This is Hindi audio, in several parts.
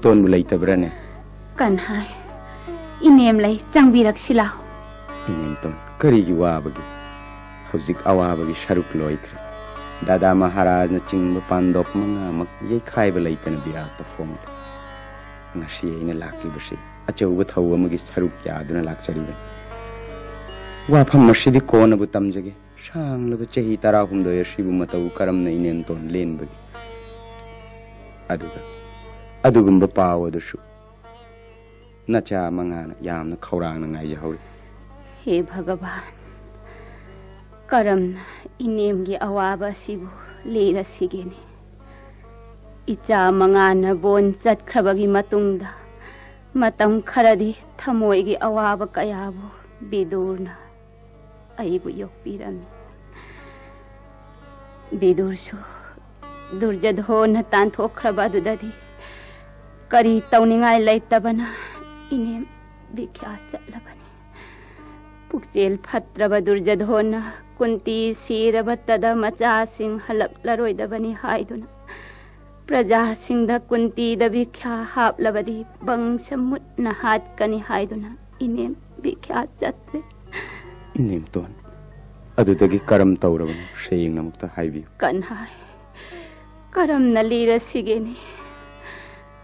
इनेमतोन इनेमतोन बुलाइतब्रने कन हाय इनेम लई चंगबिरक्सिलाओ इनेमतोन करिगी वाबगी हौजिक अवाबगी सरुक लोइख्रे दादा महाराज न चिंग पांदोप मंगा मक ये खाइब लैतन बिरात फोम ngasi ina lakli basi achauba thau amagi saruk yaduna lakchari wa pham masidi kona bu tamjage sang laba अदुगुंद पाव दुशु नचा मंगान याम न हे भगवान करम न इनेम गे अवाब असीबु इचा मंगान बोन चत की मतुंद मतं खरदी थमोईगी अवाब कयाबु बिदूर न अईबु योग पीरमी बिदूर चटख्रबगी मतुंगदा मतम खरदी थमोइगी अवाब कयाबु बिदुरना अइबु योक्पिरमी बिदुरसु दुर्जधोन तान्थोख्रबा दुददी करी तौनिंगाई लैतबना इनेम बिख्या चलबनी पुक्चेल फत्रब दुर्जधोन कुंती सीरब तद मचासिंग हलक्लरोइदबनी हाइदुना प्रजासिंग कुंतीद बिख्या हापलबदी बंश मुट्न हाटकनी हाइदुना इनेम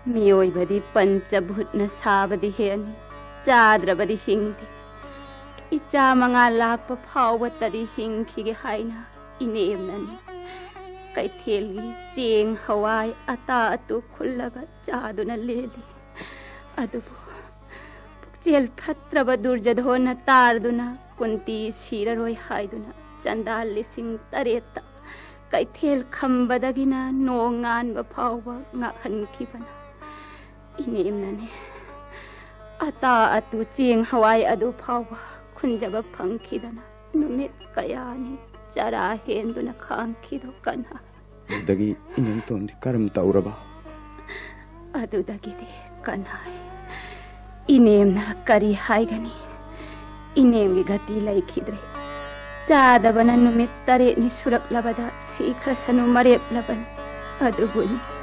मियोइबदी पंचभूतन साबदी हेनी चाद्रबदी हिंगदी इचा मंगा लाख फावतदी हिंखिगे हाइना इनेमननी कैथेलगी चेंग हवाई अता अतु खुल्लगा चादुना लेली अदुबु पुक्चेल फत्रब दुर्जधोन तारदुना कुंती सिररोय हाइदुना चंदा लिसिंग तरेता कैथेल खंबदगिना नोंगानब फावब ngakhankhibana inemnane ata atu cheng hawai adu phawba khunjaba phangkhidana numit kayani chara henduna khangkhido kana dagi inem ton karam tauraba adu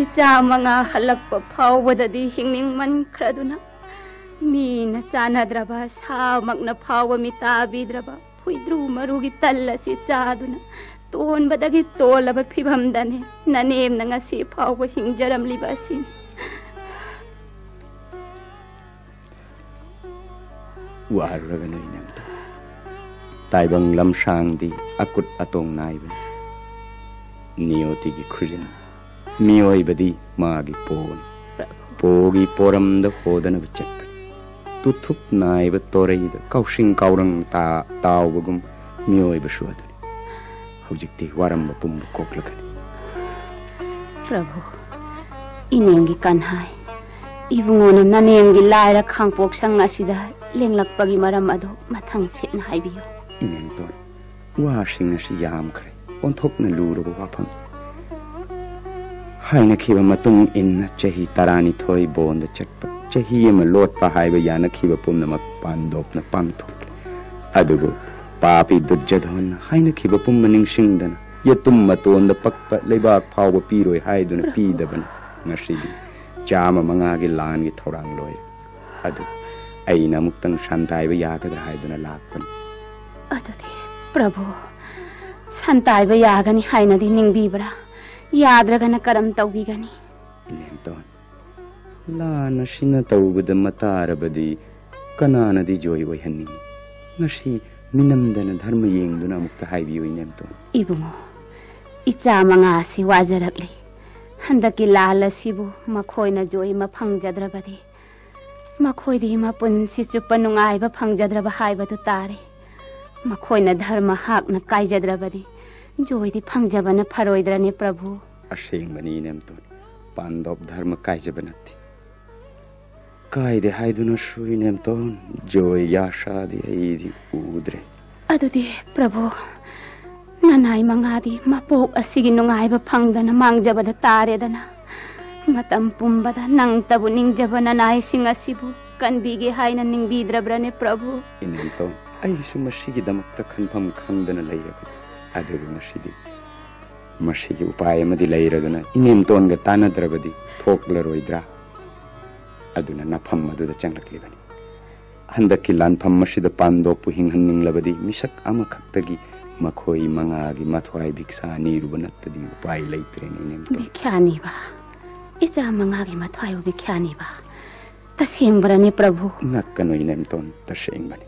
ꯏꯆꯥ ꯃꯉꯥ ꯍꯜꯂꯛꯄ ꯐꯥꯎꯕꯗꯗꯤ ꯍꯤꯡꯅꯤꯡꯃꯟꯈ꯭ꯔꯗꯨꯅ ꯃꯤꯅ ꯆꯥꯟꯅꯗ꯭ꯔꯕ ꯁꯥꯃꯛꯅ ꯐꯥꯎꯕ ꯃꯤꯇꯥꯕꯤꯗ꯭ꯔꯕ ꯐꯨꯏꯗ꯭ꯔꯨ ꯃꯔꯨꯒꯤ ꯇꯜ ꯑꯁꯤ ꯆꯥꯗꯨꯅ ꯇꯣꯟꯕꯗꯒꯤ ꯇꯣꯜꯂꯕ ꯐꯤꯕꯝꯗꯅꯤ ꯅꯅꯦꯝꯅ ꯉꯁꯤ ꯐꯥꯎꯕ ꯍꯤꯡꯖꯔꯝꯂꯤꯕ ꯑꯁꯤꯅꯤ ꯋꯥꯔꯨꯔꯒꯅꯨ ꯏꯅꯝꯗ ꯇꯥꯏꯕꯪ ꯂꯝꯁꯥꯡꯗꯤ ꯑꯀꯨꯠ ꯑꯇꯣꯡ ꯅꯥꯏꯕꯅꯤ ꯅꯤꯌꯣꯇꯤꯒꯤ ꯈꯨꯖꯤꯟ මියෝයිබදී මාගේ පෝන පෝගී පොරම්ද හෝදන විචක්ක තුත්තුක් නායව තොරයිද කෞෂින් කවුරන් තා තාවගුම් මියෝයිබ ශුවතුනි හුජික්ති වරම්බ පුම්බ කොක්ලකඩ ප්‍රභු ඉනෙන්ගේ කන්හායි ඉවුනොන නනේන්ගේ ලායර ඛාංපොක් සං අසිද ලෙන්ලක්පගේ මරම් අදො මතං සෙන් හයිබියෝ ඉනෙන් තොර වාෂින් අසි යාම් කරේ ඔන්තොක්න ලූරු වපන් इबुंगोन ननेंगी लायरा खांपोक संग असिदा लेंलक्पगी मरम अदो मथंग Sen हाइबियो inen ton washing asi yam khre onthok na luru ba pham haina khiba matung in na chahi tarani thoi bond chatpa chahi ma lot pa haiba yana khiba pum na mak pandop na pam thok adugo याद्रगन करम तौबिगनी इनेमतोन लाना सिना तौबद मतारबदि कनानदि जोय ओइहन्नि ngasi minamdana dharma yengduna mukta haibiyo inemton इबुङो इचा मङा सि वाजरक्ले हन्दकि लाल सिबु मखोइना जोइ म फंजद्रबदि मखोइदि म पुन्सि चुप्प नुङाइबा फंजद्रब हाइबदु तारे मखोइना धर्म हाक्न काइजद्रबदि जोइदि फंजबन फरोइद्रने प्रभु ashengbani inemton pandop dharma kaijaba natti kaide haiduna shu inemton joy yashadi aidi udre ꯑꯗꯨꯗꯤ ꯄ꯭ꯔꯚꯨ ꯅꯅꯥꯏ ꯃꯉꯥꯗꯤ ꯃꯄꯣꯛ ꯑꯁꯤꯒꯤ ꯅꯨꯡꯉꯥꯏꯕ ꯐꯪꯗꯅ ꯃꯥꯡꯖꯕꯗ ꯇꯥꯔꯦꯗꯅ ꯃꯇꯝ ꯄꯨꯝꯕꯗ ꯅꯪꯇꯕꯨ ꯅꯤꯡꯖꯕ ꯅꯅꯥꯏꯁꯤꯡ ꯑꯁꯤꯕꯨ ꯀꯟꯕꯤꯒꯦ ꯍꯥꯏꯅ ꯅꯤꯡꯕꯤꯗ꯭ꯔꯕ꯭ꯔꯅꯦ ꯄ꯭ꯔꯚꯨ inemton ꯑꯩꯁꯨ ꯃꯁꯤꯒꯤꯗꯃꯛꯇ ꯈꯟꯐꯝ ꯈꯪꯗꯅ ꯂꯩꯔꯕꯅꯤ ಅದು ಮಶಿದಿ ಮಸೀದಿ ಉಪಾಯ ಮದಿಲ್ಲ ಇರೋದನ್ನ ಇನ್ನೇನು ತೋನ್ಗ ತಾನದ್ರ ಬದಿ ಥೋಕ್ಲರು ಇದ್ರ. ಅದು ನನ್ನ ಫಮ್ಮ ಅದು ಚಂಗಕ್ಲಿ ಬನಿ ಹಂದಕ್ಕಿಲ್ಲ ಅನ್ ಫಮ್ಮಸಿದ ಪಾಂದೋಪು ಹಿಂಗ್ ಹನ್ನಿಂಗ್ಲ ಬದಿ ಮಿಸಕ್ ಅಮಖಕ್ತಗಿ ಮಖೋಯಿ ಮಂಗ ಆಗಿ ಮಥುವಾಯ್ ಭಿಕ್ಷಾ ನೀರು ಬನತ್ತದಿ ಉಪಾಯ ಲೈತ್ರೆ ಮಂಗಾಗಿ ಮಥುವಾಯು ಭಿಕ್ಷಾ ತಸೇಂ ಬರನೆ ಪ್ರಭು. ನಕ್ಕನು ಇನೇಮ್ ತೋನ್ ತಸೇಂ ಬನಿ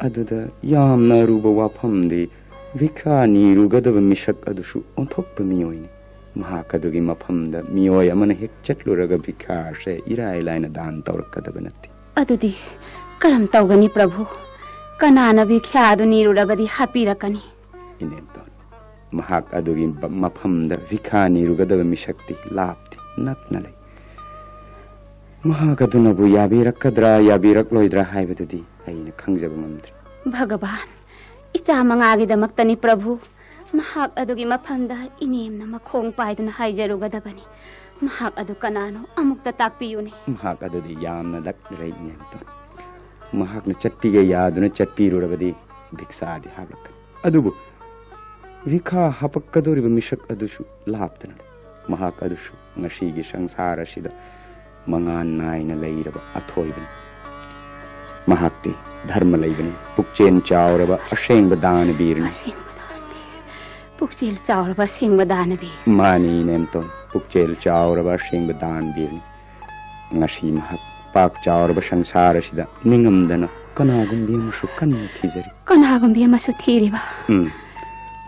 ಅದುದ ಯಾಮ್ನ ರೂಪ ವಾಫಂ ꯚꯤꯈꯥꯅꯤ ꯔꯨꯒꯗꯕ ꯃꯤꯁꯛ ꯑꯗꯨꯁꯨ ꯑꯣꯟꯊꯣꯛꯄ ꯃꯤꯑꯣꯏꯅꯤ ꯃꯍꯥꯛꯀꯗꯨꯒꯤ ꯃꯐꯝꯗ ꯃꯤꯑꯣꯏ ꯑꯃꯅ ꯍꯦꯛ ꯆꯠꯂꯨꯔꯒ ꯚꯤꯈꯥꯔꯁꯦ ꯏꯔꯥꯏ ꯂꯥꯏꯅ ꯗꯥꯟ ꯇꯧꯔꯛꯀꯗꯕ ꯅꯠꯇꯦ ꯑꯗꯨꯗꯤ ꯀꯔꯝ ꯇꯧꯒꯅꯤ ꯄ꯭ꯔꯚꯨ ꯀꯅꯥꯅ ꯚꯤꯈ꯭ꯌꯥ ꯑꯗꯨ ꯅꯤꯔꯨꯔꯕꯗꯤ ꯍꯥꯞꯄꯤꯔꯛꯀꯅꯤ ꯏꯅꯦꯝꯇꯣꯟ ꯃꯍꯥꯛ ꯑꯗꯨꯒꯤ ꯃꯐꯝꯗ ꯚꯤꯈꯥ ꯅꯤꯔꯨꯒꯗꯕ ꯃꯤꯁꯛꯇꯤ ꯂꯥꯞꯇꯤ ꯅꯛꯅ ꯂꯩ ꯃꯍꯥꯛ ꯑꯗꯨꯅꯕꯨ ꯌꯥꯕꯤꯔꯛꯀꯗ꯭ꯔꯥ ꯌꯥꯕꯤꯔꯛꯂꯣꯏꯗ꯭ꯔꯥ ꯍꯥꯏꯕꯗꯨꯗꯤ ꯑꯩꯅ ꯈꯪꯖꯕ ꯉꯝꯗ꯭ꯔꯦ ꯚꯒꯕꯥꯟ ಇಚಾಮಂಗ ಆಗಿದ ಮಕ್ತನಿ ಪ್ರಭು ಮಹಾಕ್ ಅದುಗಿ ಮಫಂದ ಇನೇಮ್ ನಮ ಖೋಂಗ್ ಪಾಯ್ದನ ಹೈಜರು ಗದ ಮಹಾಕ್ ಅದು ಕನಾನು ಅಮುಕ್ತ ತಾಕ್ ಪಿಯುನಿ ಮಹಾಕ್ ಅದು ದಿ ಯಾನ್ನ ಲಕ್ ರೈ ನಿಂತ ಮಹಾಕ್ನ ಚಟ್ಟಿಗೆ ಯಾದನ ಚಟ್ಟಿ ರುಡವದಿ ಭಿಕ್ಸಾದಿ ಹಾಗಕ ಅದು ವಿಖಾ ಹಪಕ್ಕ ದೋರಿ ಮಿಶಕ್ ಅದು ಮಹಾಕ್ ಅದು ನಶಿಗೆ ಸಂಸಾರ ಶಿದ ಮಂಗಾನ್ ನಾಯನ ಲೈರಬ ಅಥೋಯಿ महाक्ति ಧರ್ಮಲೈವನೆ ಪುಕ್ಚೇನ್ ಚಾವರವ ಅಶೇಂಗ ದಾನಬೀರ್ಣ ಪುಕ್ಚೇಲ್ ಚಾವರವ ಶೇಂಗ ದಾನಬೀರ್ ಮಾನಿ ನೆಂತೋ ಪುಕ್ಚೇಲ್ ಚಾವರವ ಶೇಂಗ ದಾನಬೀರ್ಣ ngasi mahak pak chaur ba sansara sida ningam dana kana gumbi masu kan thijari kana gumbi masu thiri ba hm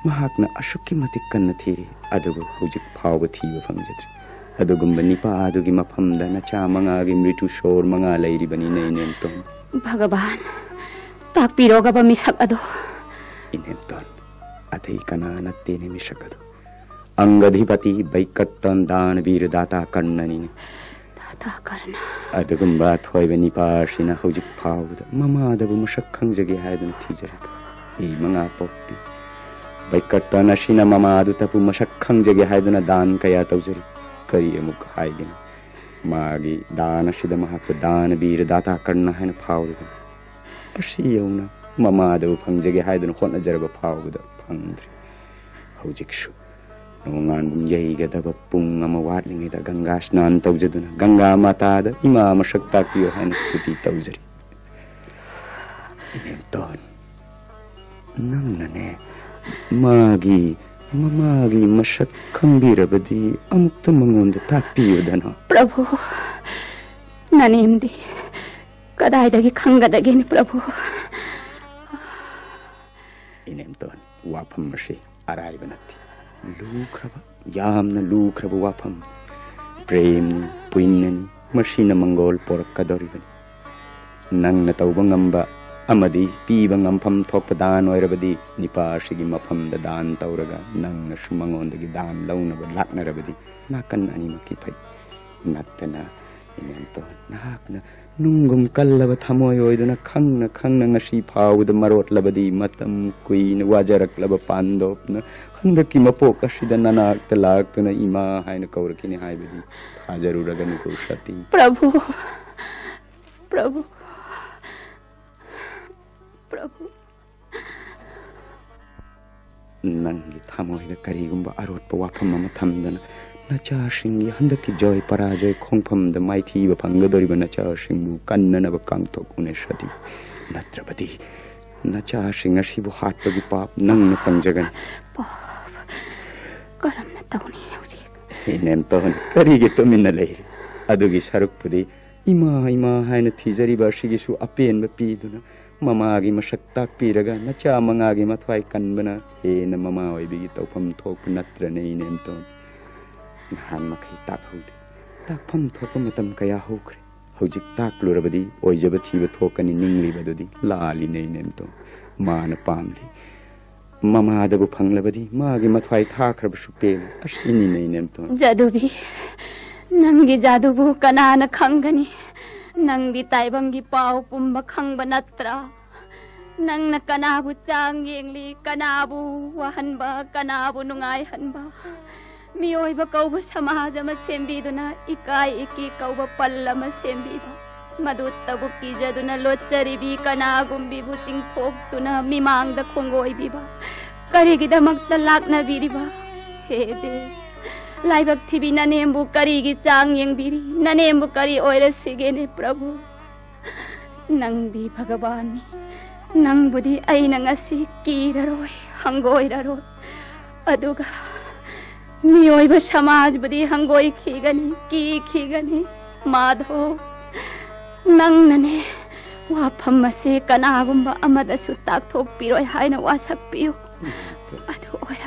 mahak na ashukki mati kan thiri adugu hujik phaw ba thiba famjatri adugum ba nipa adugi mafam dana cha manga gi mritu shor manga lairi bani nei nem tom ಭಗವಾನ್ ತಾಕ್ಬಿರೋಗ ಬಮ್ಮಿಸಗದು ಇನ್ನೆಂತಾನ್ ಅಥೈಕನಾನ ತೇನೆಮಿಸಗದು ಅಂಗಧಿಪತಿ ಬೈಕತ್ತನ್ ದಾನ ವೀರ ದಾತಾ ಕಣ್ಣನಿನ ದಾತಾ ಕರ್ಣ ಅದುಗುಂಬ ಥೋಯ್ವೆ ನಿಪಾಶಿನ ಹುಜುಕ್ ಫಾವುದ ಮಮ ಅದವು ಮುಷಕ್ಕಂಗ್ ಜಗೆ ಹಾಯದನು ಥಿಜರಕ ಈ ಮಂಗ ಪೊಪ್ಪಿ ಬೈಕತ್ತನ ಶಿನ ಮಮ ಅದು ತಪು ಮಷಕ್ಕಂಗ್ ಜಗೆ ಹಾಯದನ ದಾನ್ ಕಯಾ ತೌಜರಿ ಕರಿಯ ಮುಖ ಹಾಯ್ದಿನ මාගේ දානශිද මහත් දානබීර දාතා කරන්න හැන පාවුරුද. පශී යවුණ මම ආදව පංජගේ හයදන කොන්න ජරබ පාවුද පන්ද්‍රි. හෞජික්ෂු. නොංගාන්ගුන් යයිගදබත් පුං අම වාර්ලිගෙද ගංගාශ්නාන් තවජදුන ගංගා මතාද ඉමාම ශක්තාකියෝ හැන ස්තුති තවජරි. තෝන්. නන්නනේ මාගේ ꯃꯃꯥꯒꯤ ꯃꯁꯛ ꯈꯪꯕꯤꯔꯕꯗꯤ ꯑꯃꯨꯛꯇ ꯃꯉꯣꯟꯗ ꯇꯥꯛꯄꯤꯌꯨꯗꯅ ꯄ꯭ꯔꯚꯨ ꯅꯅꯦꯝꯗꯤ ꯀꯗꯥꯏꯗꯒꯤ ꯈꯪꯒꯗꯒꯦꯅꯤ ꯄ꯭ꯔꯚꯨ ꯏꯅꯦꯝꯇꯣꯟ ꯋꯥꯐꯝ ꯑꯁꯤ ꯑꯔꯥꯏꯕ ꯅꯠꯇꯦ ꯂꯨꯈ꯭ꯔꯕ ꯌꯥꯝꯅ ꯂꯨꯈ꯭ꯔꯕ ꯋꯥꯐꯝ ꯄ꯭ꯔꯦꯝꯅꯤ ꯄꯨꯏꯟꯅꯅꯤ ꯃꯁꯤꯅ ꯃꯪꯒꯣꯜ ꯄꯣꯔꯛꯀꯗꯧꯔꯤꯕꯅꯤ ꯅꯪꯅ ꯇꯧꯕ ꯉꯝꯕ ꯑꯃꯗꯤ ꯄꯤꯕ ꯉꯝꯐꯝ ꯊꯣꯛꯄ ꯗꯥꯟ ꯑꯣꯏꯔꯕꯗꯤ ꯅꯤꯄꯥ ꯑꯁꯤꯒꯤ ꯃꯐꯝꯗ ꯗꯥꯟ ꯇꯧꯔꯒ ꯅꯪꯅꯁꯨ ꯃꯉꯣꯟꯗꯒꯤ ꯗꯥꯟ ꯂꯧꯅꯕ ꯂꯥꯛꯅꯔꯕꯗꯤ ꯅꯥꯀꯟ ꯑꯅꯤꯃꯛꯀꯤ ꯐꯩ ꯅꯠꯇꯅ ꯏꯅꯦꯝꯇꯣꯟ ꯅꯍꯥꯛꯅ ꯅꯨꯡꯒꯨꯝ ꯀꯜꯂꯕ ꯊꯃꯣꯏ ꯑꯣꯏꯗꯨꯅ ꯈꯪꯅ ꯈꯪꯅ ꯉꯁꯤ ꯐꯥꯎꯕꯗ ꯃꯔꯣꯠꯂꯕꯗꯤ ꯃꯇꯝ ꯀꯨꯏꯅ ꯋꯥꯖꯔꯛꯂꯕ ꯄꯥꯟꯗꯣꯞꯅ ꯍꯟꯗꯛꯀꯤ ꯃꯄꯣꯛ ꯑꯁꯤꯗ ꯅꯅꯥꯛꯇ ꯂꯥꯛꯇꯨꯅ ꯏꯃꯥ ꯍꯥꯏꯅ ꯀꯧꯔꯛꯈꯤꯅꯤ ꯍꯥꯏꯕꯗꯤ ꯊꯥꯖꯔꯨꯔꯒꯅꯤꯀꯣ ꯁꯇꯤ प्रभु। नंगी थामोहिदा करीगुंबा अरोटप वाफम मम थमदन। नचाशिंगी हंदकी जॉय पराजय खोंगफमद माइथीब फंगदोरिब नचाशिंगु कन्ननब कांगतोक उनेशति नत्रपति नचाशिंग अशिबु हाटपगी पाप नंग पंजगन पाप करम करीगे तुमिन लेर। अदुगी इमा इमा है थीजरीब अशिगिसु अपेनब ममागे मशक्ता पीरग नचा मंगागे मथवाय कन्बना हे न ममाबीगी तौफम थोप नत्र नहीं नेमतो नहान मखई ताकहुदे ताकफम थोप मतम कया होकरे हुजिक ताकलुरबदी ओय जब थीव थोकनी निंगली बदुदी लाली नहीं नेमतो मान पामली मामा आधा बु फंगले बजी माँ की था कर बसुपेल अश्लील नहीं नेम तो जादू भी नंगी जादू बु कनान खंगनी नंगी ताइबंगी पाव पुंब खंग नत्रा। नंगन कनाबु चांग येंगली कनाबु वहनबा, कनाबु नुंगाई हनबा। मियोइबा कौबा समाज अमा सेंबीदुना इकाई इकी कौबा पल्ल अमा सेंबीदा। मदुत्तबु कीजदुना लोच्चरिबी कनागुंबीबु चिंथोक्तुना मिमांगदा खोंगोइबीबा करिगिदमक्ता लाक्नबीरिबा ꯍꯦ ꯗꯦ लाइबक थीबी ननेम्बु करी चांग यंगबीरी ननेम्बु करी ओयरे सिगेने प्रभु। नंग नंगबी भगवानी नंगबुदी अई नंगसी कीररोय हंगोयररो अदुगा मियोइब समाज बुद्धि हंगोई खीगनी की खीगनी? माधो नंग नने वाफम मसे कनागुंबा अमदसु ताक थोक पीरोय हायना वासक पियो। हम्म, तो- अदु ओयरा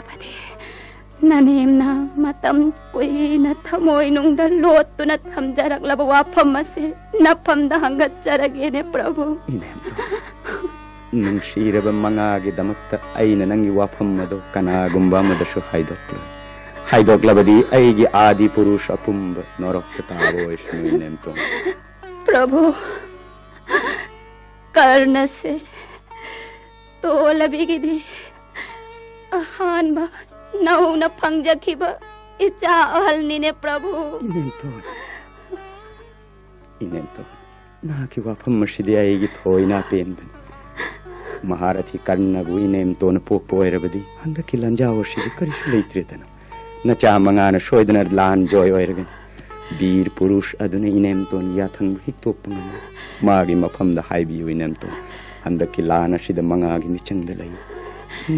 ꯅꯅꯦꯝꯅ ꯃꯇꯝ ꯀꯨꯏꯅ ꯊꯃꯣꯏꯅꯨꯡꯗ ꯂꯣꯠꯇꯨꯅ ꯊꯝꯖꯔꯛꯂꯕ ꯋꯥꯐꯝ ꯑꯁꯤ ꯅꯐꯝꯗ ꯍꯪꯒꯠꯆꯔꯒꯦꯅꯦ ꯄ꯭ꯔꯚꯨ ꯅꯨꯡꯁꯤꯔꯕ ꯃꯉꯥꯒꯤꯗꯃꯛꯇ ꯑꯩꯅ ꯅꯪꯒꯤ ꯋꯥꯐꯝ ꯑꯗꯨ ꯀꯅꯥꯒꯨꯝꯕ ꯑꯃꯗꯁꯨ ꯍꯥꯏꯗꯣꯛꯂꯣꯏ ꯍꯥꯏꯗꯣꯛꯂꯕꯗꯤ ꯑꯩꯒꯤ नौन फंगजखिब इचा अहल निने प्रभु। इनें तो इनें तो ना कि वापम मशीदिया आएगी थोई ना पेन बन महारथी कर्ण नगु गु इनेम तोन पोक पोएर बदी हंग की लंजा ओशिदि करिश लेत्रे तन। न चा मंगान शोइदन लान जोय ओएर गन वीर पुरुष अदुने इनेम तोन या थंग हिक तो पंग मागी मफम द हाई बी इनें तो। हंग की लान शिद मंगागी मिचंग द लई।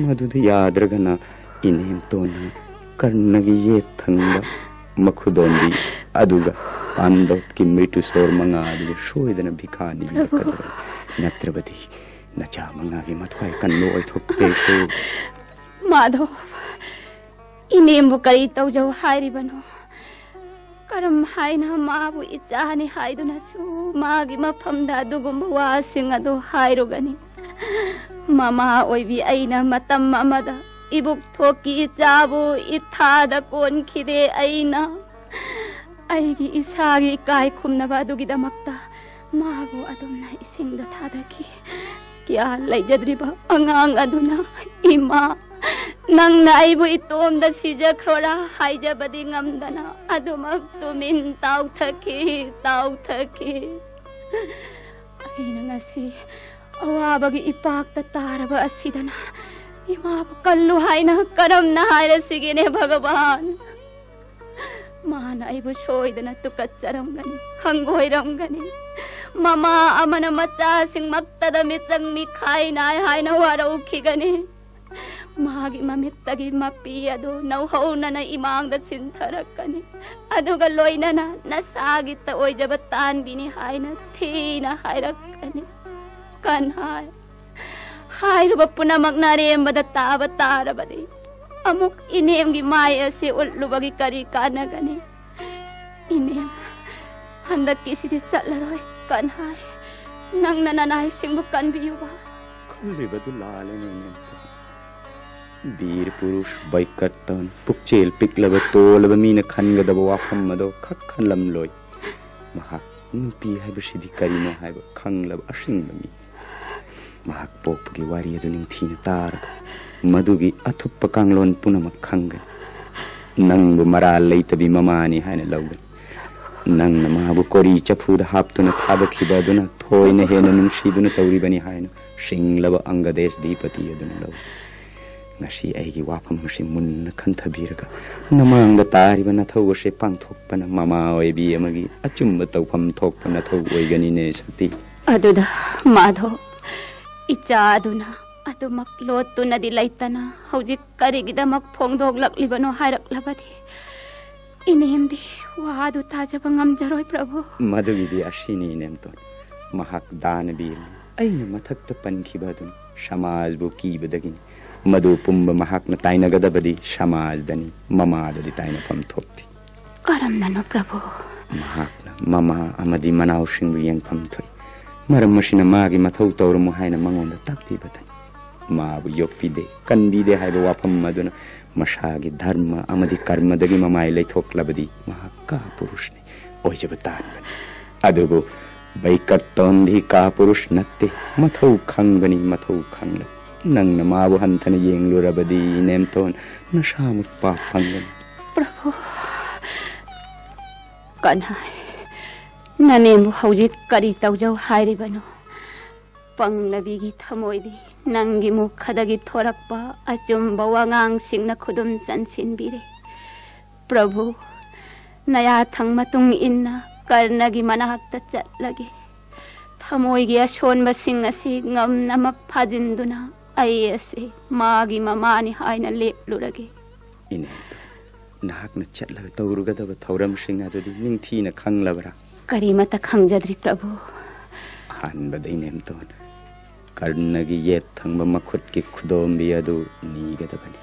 मदुद याद रगना। ಐಗಿ ಥೋಯ್ನಾ ಪೇನ್ಬನಿ ಮಹಾರಥಿ ಕರ್ಣಗು ಇನ್ನೆಂ ತೋನ ಪೋಕ್ ಪೋಯ್ರಬದಿ ಹಂದಕಿ ಲಂಜಾವಶಿದಿ ಕರಿಶು ಲೈತ್ರಿತನ ನಚಾ 이북 토끼 짜부 이타다 꼰 기대 아이나 아이기 이사기 까이 콤나 바둑이다 막다 마고 아돔나 이생다 타다기 기아 라이자드리바 앙앙 아도나 이마 낭나 아이부 이톰다 시작로라 하이자바디 감다나 아도막 도민 따우타키 따우타키 아이는 아시 아와바기 이빡다 따라바 아시다나 ಮಾಪ ಕಲ್ಲು ಹಾಯ್ನ ಕರಮ್ನ ಹಾರಸಿಗೆನೆ ಭಗವಾನ್ ಮಾನೈಬು ಸೋಯ್ದನ ತುಕಚ್ಚರಂಗನೆ ಹಂಗೋಯ್ರಂಗನೆ ಮಮ ಅಮನ ಮಚ್ಚಾ ಸಿಂಗ್ ಮಕ್ತದ ಮಿಚಂಗ್ ಮಿ ಖಾಯ್ ನಾಯ್ ಹಾಯ್ನ ವಾರೌಖಿಗನೆ ಮಾಗಿ ಮಮಿತ್ತಗಿ ಮಪ್ಪಿ ಅದು ನೌಹೌ ನನ್ನ ಇಮಾಂಗ್ದ ಸಿಂಧರಕ್ಕನೆ ಅದುಗ ಲೋಯ್ನನ ನಸಾಗಿತ್ತ ಒಯ್ಜಬ ತಾನ್ಬಿನಿ ಹಾಯ್ನ ಥೀನ ಹಾಯ್ರಕ್ಕನೆ ಕನ್ ಹಾಯ್ खायरब पुना मगनारे मदता अवतार बने अमुक इनेम गी माया से उल्लु बगी करी काना गने इनेम हंद किसी दे चल रोय कन्हाय नंग ननाय सिंगु कन बियुबा कुले बदु लाले ने बीर पुरुष बैकतन पुपचेल पिकलब तोलब मीन खनग दबवा फमदो खखलम लोय महा नुपी है बशिदी करी महा है खंगलब अशिंग मीन ꯃꯍꯥꯛ ꯄꯣꯛꯄꯒꯤ ꯋꯥꯔꯤ ꯑꯗꯨ ꯅꯤꯡꯊꯤꯅ ꯇꯥꯔꯒ ꯃꯗꯨꯒꯤ ꯑꯊꯨꯞꯄ ꯀꯥꯡꯂꯣꯟ ꯄꯨꯝꯅꯃꯛ ꯈꯪꯒꯅꯤ ꯅꯪꯕꯨ ꯃꯔꯥꯜ ꯂꯩꯇꯕꯤ ꯃꯃꯥꯅꯤ ꯍꯥꯏꯅ ꯂꯧꯒꯅꯤ ꯅꯪꯅ ꯃꯥꯕꯨ ꯀꯣꯔꯤ ꯆꯐꯨꯗ ꯍꯥꯞꯇꯨꯅ ꯊꯥꯗꯈꯤꯕ ꯑꯗꯨꯅ ꯊꯣꯏꯅ ꯍꯦꯟꯅ ꯅꯨꯡꯁꯤꯗꯨꯅ ꯇꯧꯔꯤꯕꯅꯤ ꯍꯥꯏꯅ ꯁꯤꯡꯂꯕ ꯑꯪꯒꯗꯦꯁ ꯙꯤꯄꯇꯤ ꯑꯗꯨꯅ ꯂꯧꯏ ꯉꯁꯤ ꯑꯩꯒꯤ ꯋꯥꯐꯝ ꯑꯁꯤ ꯃꯨꯟꯅ ꯈꯟꯊꯕꯤꯔꯒ ꯅꯃꯥꯡꯗ ꯇꯥꯔꯤꯕ ꯅꯊꯧ ꯑꯁꯤ ꯄꯥꯡꯊꯣꯛꯄꯅ ꯃꯃꯥ ꯑꯣꯏꯕꯤ ꯑꯃꯒꯤ ꯑꯆꯨꯝꯕ ꯇꯧꯐꯝ ꯊꯣꯛꯄ ꯅꯊꯧ ꯑꯣꯏꯒꯅꯤꯅꯦ ꯁꯇꯤ ꯑꯗꯨꯗ ಇಚ್ಛಾ ಅದುನ ಅದುಮಕ್ ಲೋತ್ತು ನದಿ ಲೈತನ ಹೌಜಿ ಕರಿಗಿದ ಮಕ್ ಫೋಂಗ್ದೋಗ್ಲಕ್ಲಿಬನೋ ಹಾರಕ್ಲಬದಿ ಇನೇಮ್ದಿ ವಾದು ತಾಜಬ ngam ಪ್ರಭು ಮದುವಿದಿ ಅಶಿನಿ ನೆಂತೋ ಮಹಕ್ ದಾನಬೀರ್ ಐನ ಮಥಕ್ತ ಪನ್ಖಿಬದು ಸಮಾಜಬು ಕೀಬದಗಿನ ಮದು ಪುಂಬ ಮಹಕ್ನ ತಾಯ್ನಗದಬದಿ ಸಮಾಜದನಿ ಮಮಾದದಿ ತಾಯ್ನಫಂ ಥೋಕ್ತಿ ಕರಂ ನನು ಪ್ರಭು ಮಹಕ್ನ ಮಮ ಅಮದಿ ಮನಾವ್ ಶಿಂಗು ಯಂಗ್ ಫಂ ಥೋಯ್ ꯃꯔꯝ ꯑꯁꯤꯅ ꯃꯥꯒꯤ ꯃꯊꯧ ꯇꯧꯔꯝꯃꯨ ꯍꯥꯏꯅ ꯃꯉꯣꯟꯗ ꯇꯥꯛꯄꯤꯕꯗꯅꯤ ꯃꯥꯕꯨ ꯌꯣꯛꯄꯤꯗꯦ ꯀꯟꯕꯤꯗꯦ ꯍꯥꯏꯕ ꯋꯥꯐꯝ ꯑꯗꯨꯅ ꯃꯁꯥꯒꯤ ꯙꯔꯃ ꯑꯃꯗꯤ ꯀꯔꯃꯗꯒꯤ ꯃꯃꯥꯏ ꯂꯩꯊꯣꯛꯂꯕꯗꯤ ꯃꯍꯥꯛ ꯀꯥ ꯄꯨꯔꯨꯁꯅꯤ ꯑꯣꯏꯖꯕ ꯇꯥꯟꯕꯅꯤ ꯑꯗꯨꯕꯨ ꯕꯩꯀꯠꯇꯣꯟꯗꯤ ꯀꯥ ꯄꯨꯔꯨꯁ ꯅꯠꯇꯦ ꯃꯊꯧ ꯈꯪꯕꯅꯤ ꯃꯊꯧ ꯈꯪꯂ ꯅꯪꯅ ꯃꯥꯕꯨ ꯍꯟꯊꯅ ꯌꯦꯡꯂꯨꯔꯕꯗꯤ ꯅꯦꯝꯇꯣꯟ नशा मुझ पाप फंगन प्रभु कन्हाई ꯅꯅꯦꯝꯕꯨ ꯍꯧꯖꯤꯛ ꯀꯔꯤ ꯇꯧꯖꯧ ꯍꯥꯏꯔꯤꯕꯅꯣ ꯄꯪꯂꯕꯤꯒꯤ ꯊꯃꯣꯏꯗꯤ ꯅꯪꯒꯤ ꯃꯨꯈꯗꯒꯤ ꯊꯣꯔꯛꯄ ꯑꯆꯨꯝꯕ ꯋꯥꯉꯥꯡꯁꯤꯡꯅ ꯈꯨꯗꯨꯝ ꯆꯟꯁꯤꯟꯕꯤꯔꯦ ꯄ꯭ꯔꯚꯨ ꯅꯌꯥꯊꯪ ꯃꯇꯨꯡ ꯏꯟꯅ ꯀꯔꯅꯒꯤ ꯃꯅꯥꯛꯇ ꯆꯠꯂꯒꯦ ꯊꯃꯣꯏꯒꯤ ꯑꯁꯣꯟꯕꯁꯤꯡ ꯑꯁꯤ ꯉꯝꯅꯃꯛ ꯐꯥꯖꯤꯟꯗꯨꯅ ꯑꯩ ꯑꯁꯤ ꯃꯥꯒꯤ ꯃꯃꯥꯅꯤ ꯍꯥꯏꯅ ꯂꯦꯞꯂꯨꯔꯒꯦ ꯏꯅꯦ ꯅꯍꯥꯛꯅ ꯆꯠꯂꯒ ꯇꯧꯔꯨꯒꯗꯕ ꯊꯧꯔꯝꯁꯤꯡ ꯑꯗꯨꯗꯤ ꯅꯤꯡꯊꯤꯅ ꯈꯪꯂꯕ꯭ꯔꯥ ಕರಿಮತ ಖಂಗ್ಜದ್ರಿ ಪ್ರಭು ಹಾನ್ಬದೈ ನೆಮ್ತೋನ ಕರ್ಣಗಿ ಯೆ ಥಂಗ್ಬ ಮಖುಟ್ಕಿ ಖುದೋಂಬಿ ಅದು ನೀಗದಬನಿ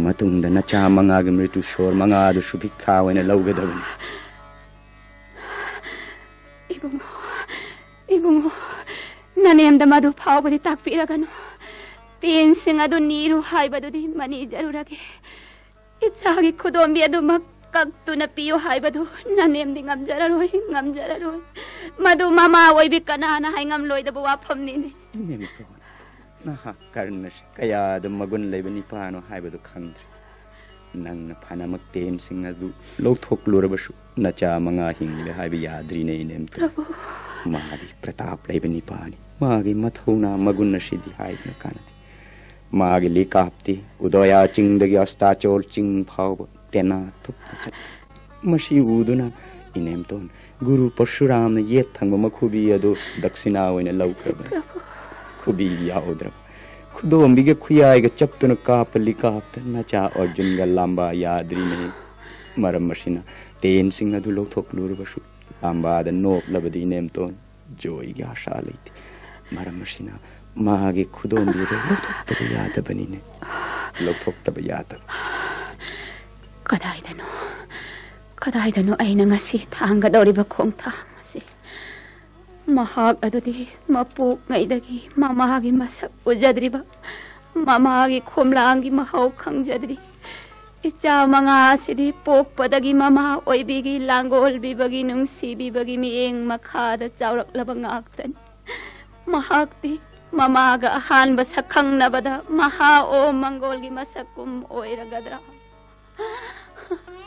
ಮತುಂದ ನಚಾ ಮಂಗಾಗಿ ಮೃತು ಶೋರ್ ಮಂಗಾದು ಶುಭಿಕ್ಕಾವನ ಲೌಗದಬನಿ ಇಬುಂಗೋ ಇಬುಂಗೋ ನನೆಯಂದ ಮದು ಫಾವಬದಿ ತಾಕ್ಪಿರಗನು ತೇನ್ ಸಿಂಗ್ ಅದು ನೀರು ಹಾಯ್ಬದುದಿ ಮನಿ ಜರುರಗೆ ಇಚ್ಚಾಗಿ ಖುದೋಂಬಿ ಅದು ಮಕ್ कक्तु न पियो हाय बदु न नेम दिंग अम जरा रोई गम जरा रोई मधु मामा वो भी कना ना हाय गम लोई दबुआ फम नी ने नेम तो ना हा करने कया द मगुन ले बनी पानो हाय बदु खंड्र नंग न पाना मक तेम सिंह अदु लोग थोक लोर बशु न चा मंगा हिंग ले हाय भी यादरी ने नेम तो प्रभु मारी प्रताप ले बनी पानी मागे मत हो ना मगुन नशीदी हाय न कानती मागे लीकाप्ती उदयाचिंग दगी अस्ताचोल चिंग भाव तेनाथुक तो मसी उदुना इनेम तोन गुरु परशुराम ने ये थंग म खुबी अदो दक्षिणा ओने लौकब खुबी याउद्र खुदो अंबिगे खुयाएगा चपतुन काप लिकाप्त नचा अर्जुन ग लांबा यादरी ने मरम मशीना। तेन सिंह अदु लोथोक लुरबशु लांबा द नोप लबदी नेम तोन जोई ग आशा लेती मरम मशीना। मागे खुदो अंबिगे लोथोक तब याद बनी ने। लोथोक तब याद। ꯀꯗꯥꯏꯗꯅꯣ ꯀꯗꯥꯏꯗꯅꯣ ꯑꯩꯅ ꯉꯁꯤ ꯊꯥꯡꯒꯗꯧꯔꯤꯕ ꯈꯣꯡꯊꯥꯡ ꯑꯁꯤ ꯃꯍꯥꯛ ꯑꯗꯨꯗꯤ ꯃꯄꯣꯛꯉꯩꯗꯒꯤ ꯃꯃꯥꯒꯤ ꯃꯁꯛ ꯎꯖꯗ꯭ꯔꯤꯕ ꯃꯃꯥꯒꯤ ꯈꯣꯝꯂꯥꯡꯒꯤ ꯃꯍꯥꯎ ꯈꯪꯖꯗ꯭ꯔꯤ ꯏꯆꯥ ꯃꯉꯥ ꯑꯁꯤꯗꯤ ꯄꯣꯛꯄꯗꯒꯤ ꯃꯃꯥ ꯑꯣꯏꯕꯤꯒꯤ ꯂꯥꯡꯒꯣꯜꯕꯤꯕꯒꯤ ꯅꯨꯡꯁꯤꯕꯤꯕꯒꯤ ꯃꯤꯠꯌꯦꯡ ꯃꯈꯥꯗ ꯆꯥꯎꯔꯛꯂꯕ ꯉꯥꯛꯇꯅꯤ ꯃꯍꯥꯛꯇꯤ ꯃꯃꯥꯒ ꯑꯍꯥꯟꯕ ꯁꯛꯈꯪꯅꯕꯗ ꯃꯍꯥ ꯑꯣ ꯃꯪꯒꯣꯜꯒꯤ ꯃꯁꯛꯀꯨꯝ ꯑꯣꯏꯔꯒꯗ꯭ꯔꯥ 哼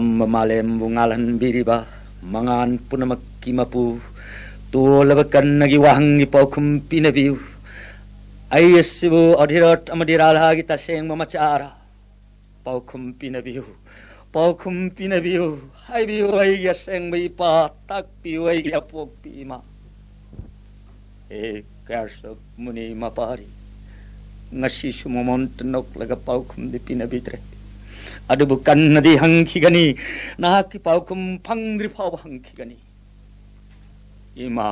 mammalembungalan biriba mangan punamaki mapu tolabakan nagi wahangi paukum pinabiu ayasibu adhirat amadiralhagi taseng mamachara paukum pinabiu paukum pinabiu hai biu ai yaseng bai pa tak biu ai yapok pima e karsap muni mapari ngasi sumomont nok laga paukum di pinabitre అడుబు కన్నది హంకిగని నాకి పావుకం పంద్రి పావు హంకిగని ఈమా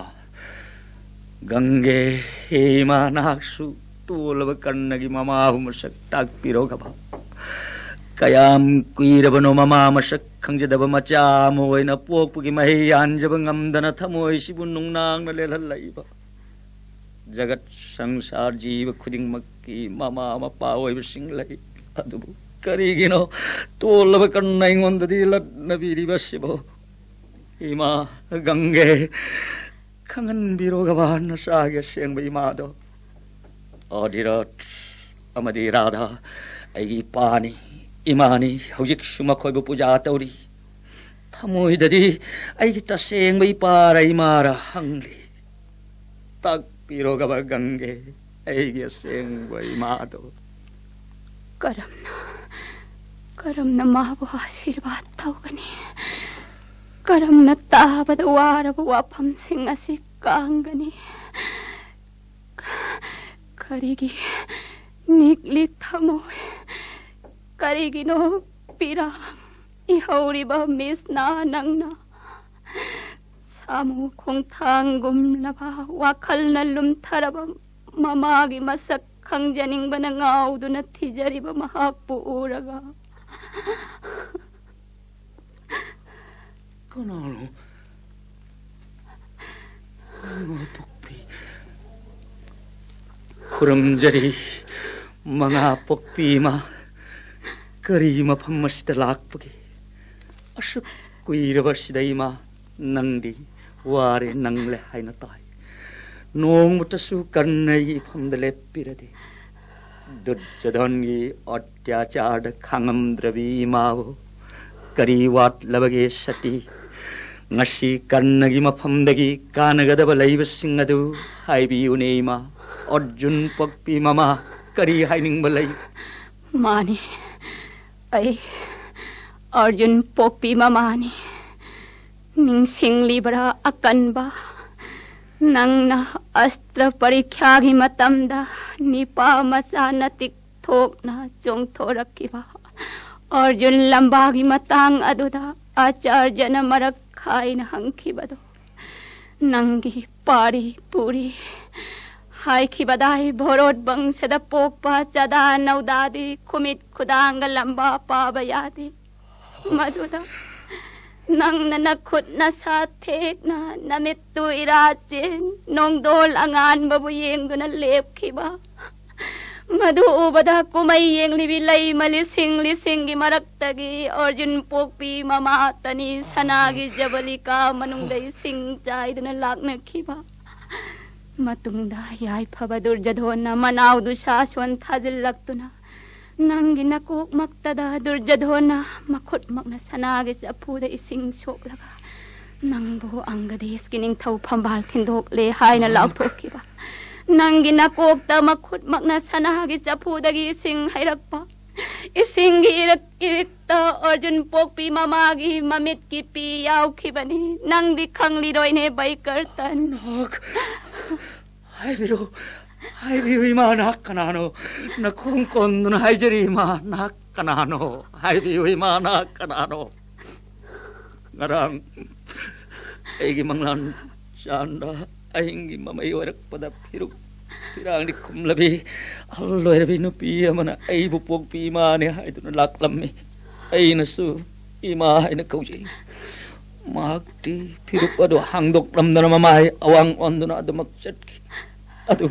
గంగే హేమా నాక్షు తూలవ కన్నగి మమాహుమ శక్టాక్ పిరోగభా కయాం కుయిరవనో మమామ శక్ఖంజదవ మచామోయిన పోక్పుకి మహి యాంజవ గందన థమోయి శిబు నుంగ్నాంగ్న లేలల్లైబ జగత్ సంసార్ జీవ ఖుదింగ్మక్కి మమామ పావోయిబ సింగ్లై అదుబు ꯀꯔꯤꯒꯤꯅꯣ ꯇꯣꯜꯂꯕ ꯑꯩꯉꯣꯟꯗꯗꯤ ꯂꯛꯅꯕꯤꯔꯤꯕꯁꯤꯕꯣ ꯏꯃꯥ ꯒꯪꯒꯦ ꯈꯪꯍꯟꯕꯤꯔꯣ ꯒꯕꯥꯟ ꯅꯆꯥꯒꯤ ꯑꯁꯦꯡꯕ ꯏꯃꯥꯗꯣ ꯑꯣꯗꯤꯔꯠ ꯑꯃꯗꯤ ꯔꯥꯙꯥ ꯑꯩꯒꯤ ꯏꯄꯥꯅꯤ ꯏꯃꯥꯅꯤ ꯍꯧꯖꯤꯛꯁꯨ ꯃꯈꯣꯏꯕꯨ ꯄꯨꯖꯥ ꯇꯧꯔꯤ ꯊꯃꯣꯏꯗꯗꯤ ꯑꯩꯒꯤ ꯇꯁꯦꯡꯕ ꯏꯄꯥꯔ ꯏꯃꯥꯔ ꯍꯪꯂꯤ ꯇꯥꯛꯄꯤꯔꯣꯒꯕ ꯒꯪꯒꯦ ꯑꯩꯒꯤ ꯑꯁꯦꯡꯕ ꯏꯃꯥꯗꯣ からな。करम न महबो आशीर्वाद तौगनी। करम न ताबद वारब वफम सिंह से कांगनी। करेगी निकली थमो, करेगी नो पीरा इहौरी बह मिस ना। नंगना सामु खोंग थांग गुम नभा, वाखल न लुम थरब ममागी मसक खंग जनिंग बन गाउदु न थिजरी बहा Konolu. Pukpi. Kuramjari. Mga pukpi ma. Kari ma pamasita lakpagi. Asuk kuirabasida ima. Nandi. Wari nangle hainatai. Nong mutasuk karnai ipamdalet piradi. दुर्जधनगी अत्याचार खांगमद्रवी मावो करी वाटलबगे सती ngasi kannagi mafamdagi kanagadaba laibasing adu haibiyune ima arjun pakpi mama kari hainingba lay माने ऐ अर्जुन पोक्पी माने निंसिंगलीबरा नंगना अस्त्र परीक्षागी मतमदा निपा मचा नतिक थोकना चोंगथोरक्किबा अर्जुन लंबागी मतंग अदुदा आचार्यन मरक खाइन हंखिबदो नंगी पारी पूरी हाइखिबदाई भोरोट बंशद पोकपा चदा नौदादी खुमित खुदांग लंबा पाब यादी Madhuda nang nanakut na sa te na namitu irachin nongdol angan babuyeng ko na lep kiba. मधु उबदा कुमई लिबिलई मलि सिंह लि सिंह मरक तगी अर्जुन पोपी ममा तनी सनागी जबलिका मनुंगई सिंह चाइदन लागन खीबा मतुंगदा याय फबदुर जधोना मनाव दुशा स्वन थाजिल लगतुना ನಂಗೆ ನಕೂಕ್ ಮಕ್ತದ ದುರ್ಜಧೋನ ಮಖುಟ್ ಮಕ್ನ ಸನಾಗೆ ಚಫೂದ ಇಸಿಂಗ್ ಸೋಕ್ಲಗ ನಂಗು ಅಂಗದೇಶ್ಗೆ ನಿಂಥವು ಫಂಬಾಲ್ ತಿಂದೋಕ್ಲೆ ಹಾಯ್ನ ಲಾಂಥೋಕಿಬ ನಂಗೆ ನಕೋಕ್ತ ಮಖುಟ್ ಮಕ್ನ ಸನಾಗೆ ಚಫೂದಗಿ ಇಸಿಂಗ್ ಹೈರಕ್ಪ इसिंग इरक इरक्त अर्जुन पोकपी ममागी ममित की पी याउखी बनी नंग दिखंग ली रोई ने बाई करतन नोक हाय बिरो はいビウイマーなっかなあのなコンコンのハイジェリーマーなっかなあのはいビウイマーなっかなあのならんえぎまんらんちゃんらあいんぎままいわれっぱだぴるぴらんりこんらびあろえびのぴやまなあいぼぽくぴまねはいとのらくらみあいなすいまはいなこじ Mahakti, pirup adu hangdok ramdana mamai awang onduna adu maksat ki. ಅದು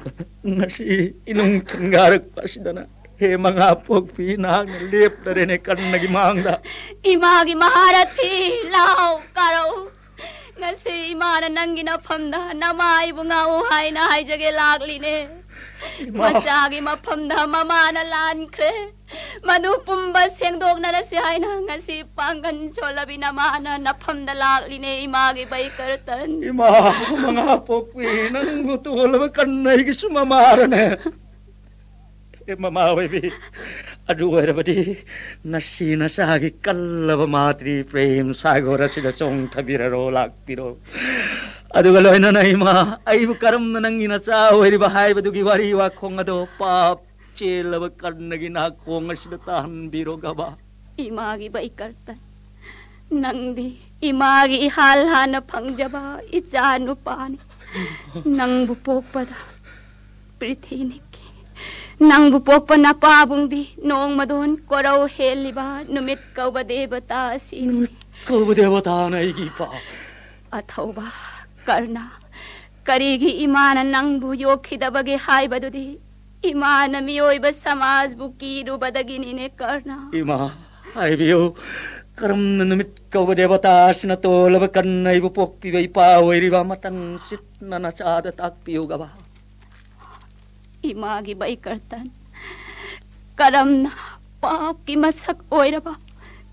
ನಶಿ ಇನ್ನು ಚಂಗಾರ ಕಾಶಿದನ ಹೇ ಮಗ ಪೋಗ್ಪಿ ನಾಗ್ನಲ್ಲಿ ಪ್ರೇನೆ ಕಣ್ಣಗಿ ಮಾಂಗ ಇಮಾಗಿ ಮಹಾರಥಿ, ಲಾವ್ ಕರೋ. ꯉꯁꯤ ꯏꯃꯥꯅ ꯅꯪꯒꯤ ꯅꯐꯝꯗ ꯅꯃꯥꯏꯕꯨ ꯉꯥꯎ ꯍꯥꯏꯅ ꯍꯥꯏꯖꯒꯦ ꯂꯥꯛꯂꯤꯅꯦ ꯃꯆꯥꯒꯤ ꯃꯐꯝꯗ ꯃꯃꯥꯅ ꯂꯥꯟꯈ꯭ꯔꯦ ꯃꯗꯨ ꯄꯨꯝꯕ ꯁꯦꯡꯗꯣꯛꯅꯔꯁꯤ ꯍꯥꯏꯅ ꯉꯁꯤ ꯄꯥꯡꯒꯟ ꯆꯣꯜꯂꯕꯤ ꯅꯃꯥꯅ ꯅꯐꯝꯗ ꯂꯥꯛꯂꯤꯅꯦ ꯏꯃꯥꯒꯤ ꯕꯩꯀꯔ ꯇꯟ ꯏꯃꯥ ꯃꯉꯥ ꯄꯣꯛꯄꯤ ꯅꯪꯕꯨ ꯇꯣꯜꯂꯕ ꯀꯟꯅꯩꯒꯤꯁꯨ ꯃꯃꯥꯔꯅꯦ ꯃꯃꯥ ꯑꯣꯏꯕꯤ sagora sida song thabiraro lakpiro aduga loina na ima aibu karam nang ina cha weri ba hai badugi wari wa khong ado pap chelaba kannagi na khong sida tahan biro gaba imagi bai kartan nangdi imagi ihal hana phangjaba icha nupani nangbu pokpada prithini ꯅꯪꯕꯨ ꯄꯣꯛꯄ ꯅꯄꯥꯕꯨꯡꯗꯤ ꯅꯣꯡꯃꯗꯣꯟ ꯀꯣꯔꯧ ꯍꯦꯜꯂꯤꯕ ꯅꯨꯃꯤꯠ ꯀꯧꯕ ꯗꯦꯕꯇꯥ ꯑꯁꯤꯅꯤ ꯀꯧꯕ ꯗꯦꯕꯇꯥꯅ ꯑꯩꯒꯤ ꯏꯄꯥ ꯑꯊꯧꯕ ꯀꯔꯅ ꯀꯔꯤꯒꯤ ꯏꯃꯥꯅ ꯅꯪꯕꯨ ꯌꯣꯛꯈꯤꯗꯕꯒꯦ ꯍꯥꯏꯕꯗꯨꯗꯤ ꯏꯃꯥꯅ ꯃꯤꯑꯣꯏꯕ ꯁꯃꯥꯖꯕꯨ ꯀꯤꯔꯨꯕꯗꯒꯤꯅꯤꯅꯦ ꯀꯔꯅ ꯏꯃꯥ ꯍꯥꯏꯕꯤꯌꯨ ꯀꯔꯝꯅ ꯅꯨꯃꯤꯠ ꯀꯧꯕ ꯗꯦꯕꯇꯥꯁꯤꯅ ꯇꯣꯜꯂꯕ ꯀꯟꯅ ꯑꯩꯕꯨ ꯄꯣꯛꯄꯤꯕ ꯏꯄꯥ ꯑꯣꯏꯔꯤꯕ ꯃꯇꯪ ꯁꯤꯠꯅ ꯅꯆꯥꯗ ꯇꯥꯛꯄꯤꯌꯨꯒꯕ इमागी बई करतन। करम पाप की मसक ओइरबा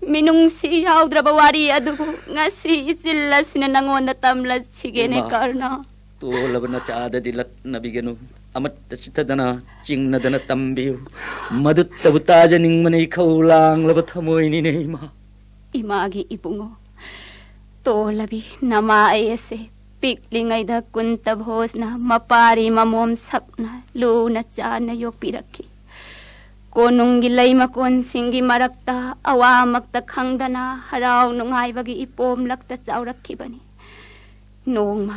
मिनुंसी आउद्रबवारी अदुगु नसी जिल्लस ने नंगो न तमलस छिगे ने करना। तो लबन चाद दिलत नबीगेनु अमत चित दन चिंग न दन तंबियु मदत तबताज निंगमने खौलांग लब थमोइनी ने इमा इमागी इपुंगो। तो लबी नमाएसे ꯄꯤꯛꯂꯤꯉꯩꯗ ꯀꯨꯟ ꯇꯕꯣꯁꯅ ꯃꯄꯥꯔꯤ ꯃꯃꯣꯝ ꯁꯛꯅ ꯂꯨꯅ ꯆꯥꯟꯅ ꯌꯣꯛꯄꯤꯔꯛꯈꯤ ꯀꯣꯅꯨꯡꯒꯤ ꯂꯩ ꯃꯀꯣꯟꯁꯤꯡꯒꯤ ꯃꯔꯛꯇ ꯑꯋꯥꯃꯛꯇ ꯈꯪꯗꯅ ꯍꯔꯥꯎ ꯅꯨꯡꯉꯥꯏꯕꯒꯤ ꯏꯄꯣꯝꯂꯛꯇ ꯆꯥꯎꯔꯛꯈꯤꯕꯅꯤ ꯅꯣꯡꯃ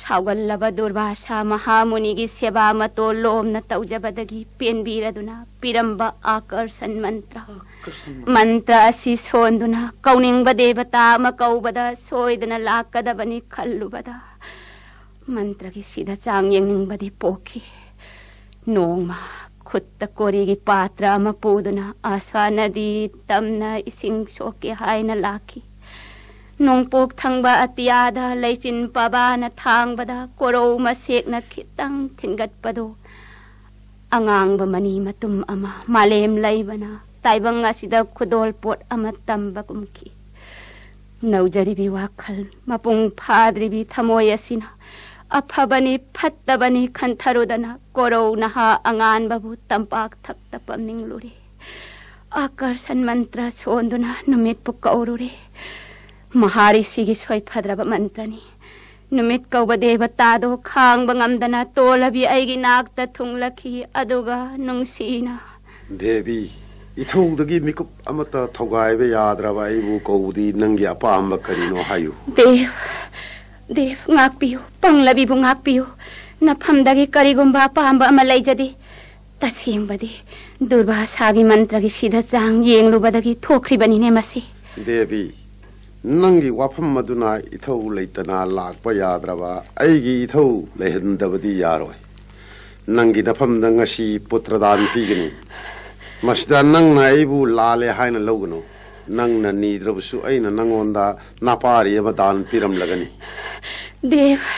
ꯁꯥꯎꯒꯜꯂꯕ ꯗꯨꯔꯚꯥꯁꯥ ꯃꯍꯥꯃꯨꯅꯤꯒꯤ ꯁꯦꯕꯥ ꯃꯇꯣꯜ ꯂꯣꯝꯅ ꯇꯧꯖꯕꯗꯒꯤ ꯄꯦꯟꯕꯤꯔꯗꯨꯅ ꯄꯤꯔꯝꯕ ꯑꯥꯀꯔꯁꯟ ꯃꯟꯇ꯭ꯔ ꯃꯟꯇ꯭ꯔ ꯑꯁꯤ ꯁꯣꯟꯗꯨꯅ ꯀꯧꯅꯤꯡꯕ ꯗꯦꯕꯇꯥ ꯑꯃ ꯀꯧꯕꯗ ꯁꯣꯏꯗꯅ ꯂꯥꯛꯀꯗꯕꯅꯤ ꯈꯜꯂꯨꯕꯗ ꯃꯟꯇ꯭ꯔꯒꯤ ꯁꯤꯗ ꯆꯥꯡ ꯌꯦꯡꯅꯤꯡꯕꯗꯤ ꯄꯣꯛꯈꯤ ꯅꯣꯡꯃ ꯈꯨꯠꯇ ꯀꯣꯔꯤꯒꯤ ꯄꯥꯇ꯭ꯔ ꯑꯃ ꯄꯨꯗꯨꯅ ꯑꯁ꯭ꯋꯥ ꯅꯗꯤ ꯇꯝꯅ ꯏꯁꯤꯡ ꯁꯣꯛꯀꯦ ꯍꯥꯏꯅ ꯂꯥꯛꯈꯤ ꯅꯣꯡꯄꯣꯛ ꯊꯪꯕ ꯑꯇꯤꯌꯥꯗ ꯂꯩꯆꯤꯟ ꯄꯥꯕꯥꯅ ꯊꯥꯡꯕꯗ ꯀꯣꯔꯧ ꯃꯁꯦꯛꯅ ꯈꯤꯇꯪ ꯊꯤꯟꯒꯠꯄꯗꯣ ꯑꯉꯥꯡꯕ ꯃꯅꯤ ꯃꯇꯨꯝ ꯑꯃ ꯃꯥꯂꯦꯝ ꯂꯩꯕꯅ ꯇꯥꯏꯕꯪ ꯑꯁꯤꯗ ꯈꯨꯗꯣꯜ ꯄꯣꯠ ꯑꯃ ꯇꯝꯕꯒꯨꯝꯈꯤ ꯅꯧꯖꯔꯤꯕꯤ ꯋꯥꯈꯜ ꯃꯄꯨꯡ ꯐꯥꯗ꯭ꯔꯤꯕꯤ ꯊꯃꯣꯏ ꯑꯁꯤꯅ ꯑꯐꯕꯅꯤ ꯐꯠꯇꯕꯅꯤ ꯈꯟꯊꯔꯨꯗꯅ ꯀꯣꯔꯧ ꯅꯍꯥ ꯑꯉꯥꯟꯕꯕꯨ ꯇꯝꯄꯥꯛ ꯊꯛꯇ ꯄꯝꯅꯤꯡꯂꯨꯔꯦ ꯑꯀꯔꯁꯟ ꯃꯟꯇ꯭ꯔ ꯁꯣꯟꯗꯨꯅ ꯅꯨꯃꯤꯠꯄꯨ ꯀꯧꯔꯨꯔꯦ ꯃꯍꯥꯔꯤꯁꯤꯒꯤ ꯁꯣꯏꯐꯗ꯭ꯔꯕ ꯃꯟꯇ꯭ꯔꯅꯤ ꯅꯨꯃꯤꯠ ꯀꯧꯕ ꯗꯦꯕꯇꯥꯗꯣ ꯈꯥꯡꯕ ꯉꯝꯗꯅ ꯇꯣꯂꯕꯤ ꯑꯩꯒꯤ ꯅꯥꯛꯇ ꯊꯨꯡꯂꯛꯈꯤ ꯑꯗꯨꯒ ꯅꯨꯡꯁꯤꯅ ꯗꯦꯕꯤ ꯏꯊꯧꯗꯒꯤ ꯃꯤꯀꯨꯞ ꯑꯃꯠꯇ ꯊꯧꯒꯥꯏꯕ ꯌꯥꯗ꯭ꯔꯕ ꯑꯩꯕꯨ ꯀꯧꯕꯗꯤ ꯅꯪꯒꯤ ꯑꯄꯥꯝꯕ ꯀꯔꯤꯅꯣ ꯍꯥꯏꯌꯨ ꯗꯦꯕ ꯗꯦꯕ ꯉꯥꯛꯄꯤꯌꯨ ꯄꯪꯂꯕꯤꯕꯨ ꯉꯥꯛꯄꯤꯌꯨ ꯅꯐꯝꯗꯒꯤ ꯀꯔꯤꯒꯨꯝꯕ ꯑꯄꯥꯝꯕ ꯑꯃ ꯂꯩꯖꯗꯦ ꯇꯁꯦꯡꯕꯗꯤ ꯗꯨꯔꯚꯥꯁꯥꯒꯤ ꯃꯟꯇ꯭ꯔꯒꯤ ꯁꯤꯗ ꯆꯥꯡ ꯌꯦꯡꯂꯨꯕꯗꯒꯤ ꯊꯣꯛꯈ꯭ꯔꯤꯕꯅꯤꯅꯦ ꯃꯁꯤ ꯗꯦꯕꯤ ꯅꯪꯒꯤ ꯋꯥꯐꯝ ꯑꯗꯨꯅ ꯏꯊꯧ ꯂꯩꯇꯅ ꯂꯥꯛꯄ ꯌꯥꯗ꯭ꯔꯕ ꯑꯩꯒꯤ ꯏꯊꯧ ꯂꯩꯍꯟꯗꯕꯗꯤ ꯌꯥꯔꯣꯏ ꯅꯪꯒꯤ ꯅꯐꯝꯗ ꯉꯁꯤ ꯄꯨꯇ꯭ꯔꯗꯥꯟ ꯄꯤꯒꯅꯤ ꯃꯁꯤꯗ ꯅꯪꯅ ꯑꯩꯕꯨ ꯂꯥꯜꯂꯦ ꯍꯥꯏꯅ ꯂꯧꯒꯅꯨ ꯅꯪꯅ ꯅꯤꯗ꯭ꯔꯕꯁꯨ ꯑꯩꯅ ꯅꯪꯉꯣꯟꯗ ꯅꯥꯄꯥꯔꯤ ꯑꯃ ꯗꯥꯟ ꯄꯤꯔꯝꯂꯒꯅꯤ ꯗꯦꯕ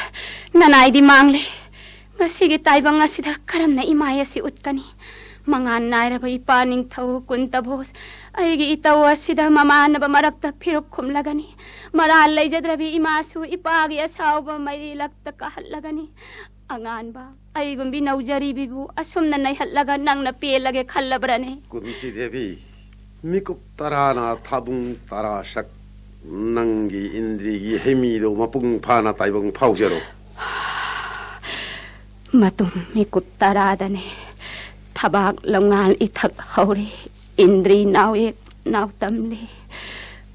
ꯅꯅꯥꯏꯗꯤ ꯃꯥꯡꯂꯦ ꯉꯁꯤꯒꯤ ꯇꯥꯏꯕꯪ ꯑꯁꯤꯗ ꯀꯔꯝꯅ ꯏꯃꯥꯏ ꯑꯁꯤ ꯎꯠꯀꯅꯤ ꯃꯉꯥꯟ ꯅꯥꯏꯔꯕ ꯏꯄꯥ ꯅꯤꯡꯊꯧ ꯀꯨꯟꯇꯕꯣꯁ अगी इतौ असिद ममानब मरक्ता फिरुक खुम लगनी मराल लेजद्रबी इमासु इपागी असाव मरी लक्त कहल लगनी अगानबा अगुम्बी नौजरी बिबु असुमन नहल लग नंग न पे लगे खल्लबरने कुंती देवी मिकुप तराना थाबुंग तरा शक नंगी इंद्रिगी हेमीदो मपुंग फाना ताइबंग फाउजरो मतुम मिकुप तरादने थबाक लंगाल इथक हौरे ꯏꯟꯗ꯭ꯔꯤ ꯅꯥꯎꯌꯦꯛ ꯅꯥꯎꯇꯝꯂꯦ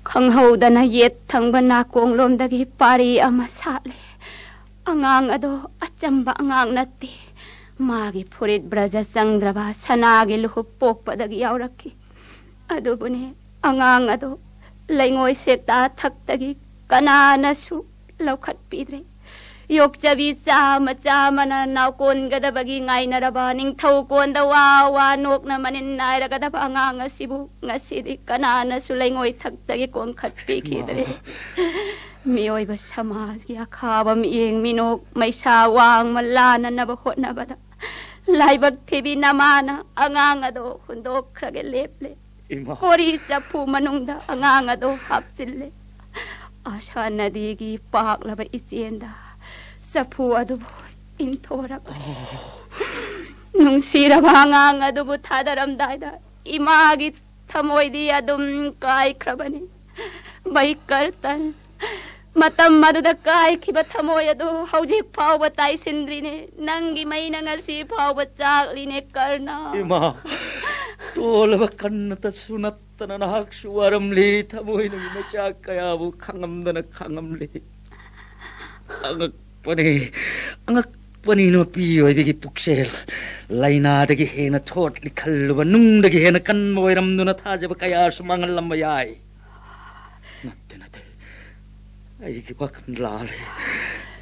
ꯈꯪꯍꯧꯗꯅ ꯌꯦꯠ ꯊꯪꯕ ꯅꯥꯀꯣꯡꯂꯣꯝꯗꯒꯤ ꯄꯥꯔꯤ ꯑꯃ ꯁꯥꯠꯂꯦ ꯑꯉꯥꯡ ꯑꯗꯣ ꯑꯆꯝꯕ ꯑꯉꯥꯡ ꯅꯠꯇꯦ ꯃꯥꯒꯤ ꯐꯨꯔꯤꯠ ꯕ꯭ꯔꯖ ꯆꯪꯗ꯭ꯔꯕ ꯁꯅꯥꯒꯤ ꯂꯨꯍꯨꯞ ꯄꯣꯛꯄꯗꯒꯤ ꯌꯥꯎꯔꯛꯈꯤ ꯑꯗꯨꯕꯨꯅꯦ ꯑꯉꯥꯡ ꯑꯗꯣ ꯂꯩꯉꯣꯏ ꯁꯦꯛꯇꯥ ꯊꯛꯇꯒꯤ ꯀꯅꯥꯅꯁꯨ ꯂꯧꯈꯠꯄꯤꯗ꯭ꯔꯦ ꯌꯣꯛꯆꯕꯤ ꯆꯥꯃ ꯆꯥꯃꯅ ꯅꯥꯎꯀꯣꯟꯒꯗꯕꯒꯤ ꯉꯥꯏꯅꯔꯕ ꯅꯤꯡꯊꯧꯀꯣꯟꯗ ꯋꯥ ꯋꯥ ꯅꯣꯛꯅ ꯃꯅꯤꯟ ꯅꯥꯏꯔꯒꯗꯕ ꯑꯉꯥꯡ ꯑꯁꯤꯕꯨ ꯉꯁꯤꯗꯤ ꯀꯅꯥꯅꯁꯨ ꯂꯩꯉꯣꯏ ꯊꯛꯇꯒꯤ ꯀꯣꯟꯈꯠꯄꯤꯈꯤꯗ꯭ꯔꯦ ꯃꯤꯑꯣꯏꯕ ꯁꯃꯥꯖꯒꯤ ꯑꯈꯥꯕ ꯃꯤꯠꯌꯦꯡ ꯃꯤꯅꯣꯛ ꯃꯩꯁꯥ ꯋꯥꯡꯃ ꯂꯥꯟꯅꯅꯕ ꯍꯣꯠꯅꯕꯗ ꯂꯥꯏꯕꯛ ꯊꯤꯕꯤ ꯅꯃꯥꯅ ꯑꯉꯥꯡ ꯑꯗꯣ ꯍꯨꯟꯗꯣꯛꯈ꯭ꯔꯒꯦ ꯂꯦꯞꯂꯦ ꯏꯃꯥ ꯀꯣꯔꯤ ꯆꯐꯨ ꯃꯅꯨꯡꯗ ꯑꯉꯥꯡ ꯑꯗꯣ ꯍꯥꯞꯆꯤꯜꯂꯦ ꯑꯁꯥ ꯅꯗꯤꯒꯤ ꯄꯥꯛꯂꯕ ꯏꯆꯦꯟꯗ 사포 아두부 인토라고 능시라 방앙 아두부 타다람다이다 이마기 타모이디 아둠 까이 크라바니 마이 깔딸 मतम मदुदकाय खिब थमोयदो हौजिक फाव बताई सिंद्रीने नंगी मई नंगरसी फाव बचागलीने करना इमा तोलब कन्न त सुनत्तन नाक सुवरम ले थमोय नंगी मचाक कया वो खंगम दन खंगम ले अंग ꯑꯉꯛꯄꯅꯤ ꯑꯉꯛꯄꯅꯤ ꯅꯨꯄꯤ ꯑꯣꯏꯕꯒꯤ ꯄꯨꯛꯆꯦꯜ ꯂꯥꯏꯅꯥꯗꯒꯤ ꯍꯦꯟꯅ ꯊꯣꯠꯂꯤ ꯈꯜꯂꯨꯕ ꯅꯨꯡꯗꯒꯤ ꯍꯦꯟꯅ ꯀꯟꯕ ꯑꯣꯏꯔꯝꯗꯨꯅ ꯊꯥꯖꯕ ꯀꯌꯥꯁꯨ ꯃꯥꯡꯍꯜꯂꯝꯕ ꯌꯥꯏ ꯅꯠꯇꯦ ꯅꯠꯇꯦ ꯑꯩꯒꯤ ꯋꯥꯈꯜ ꯂꯥꯜꯂꯦ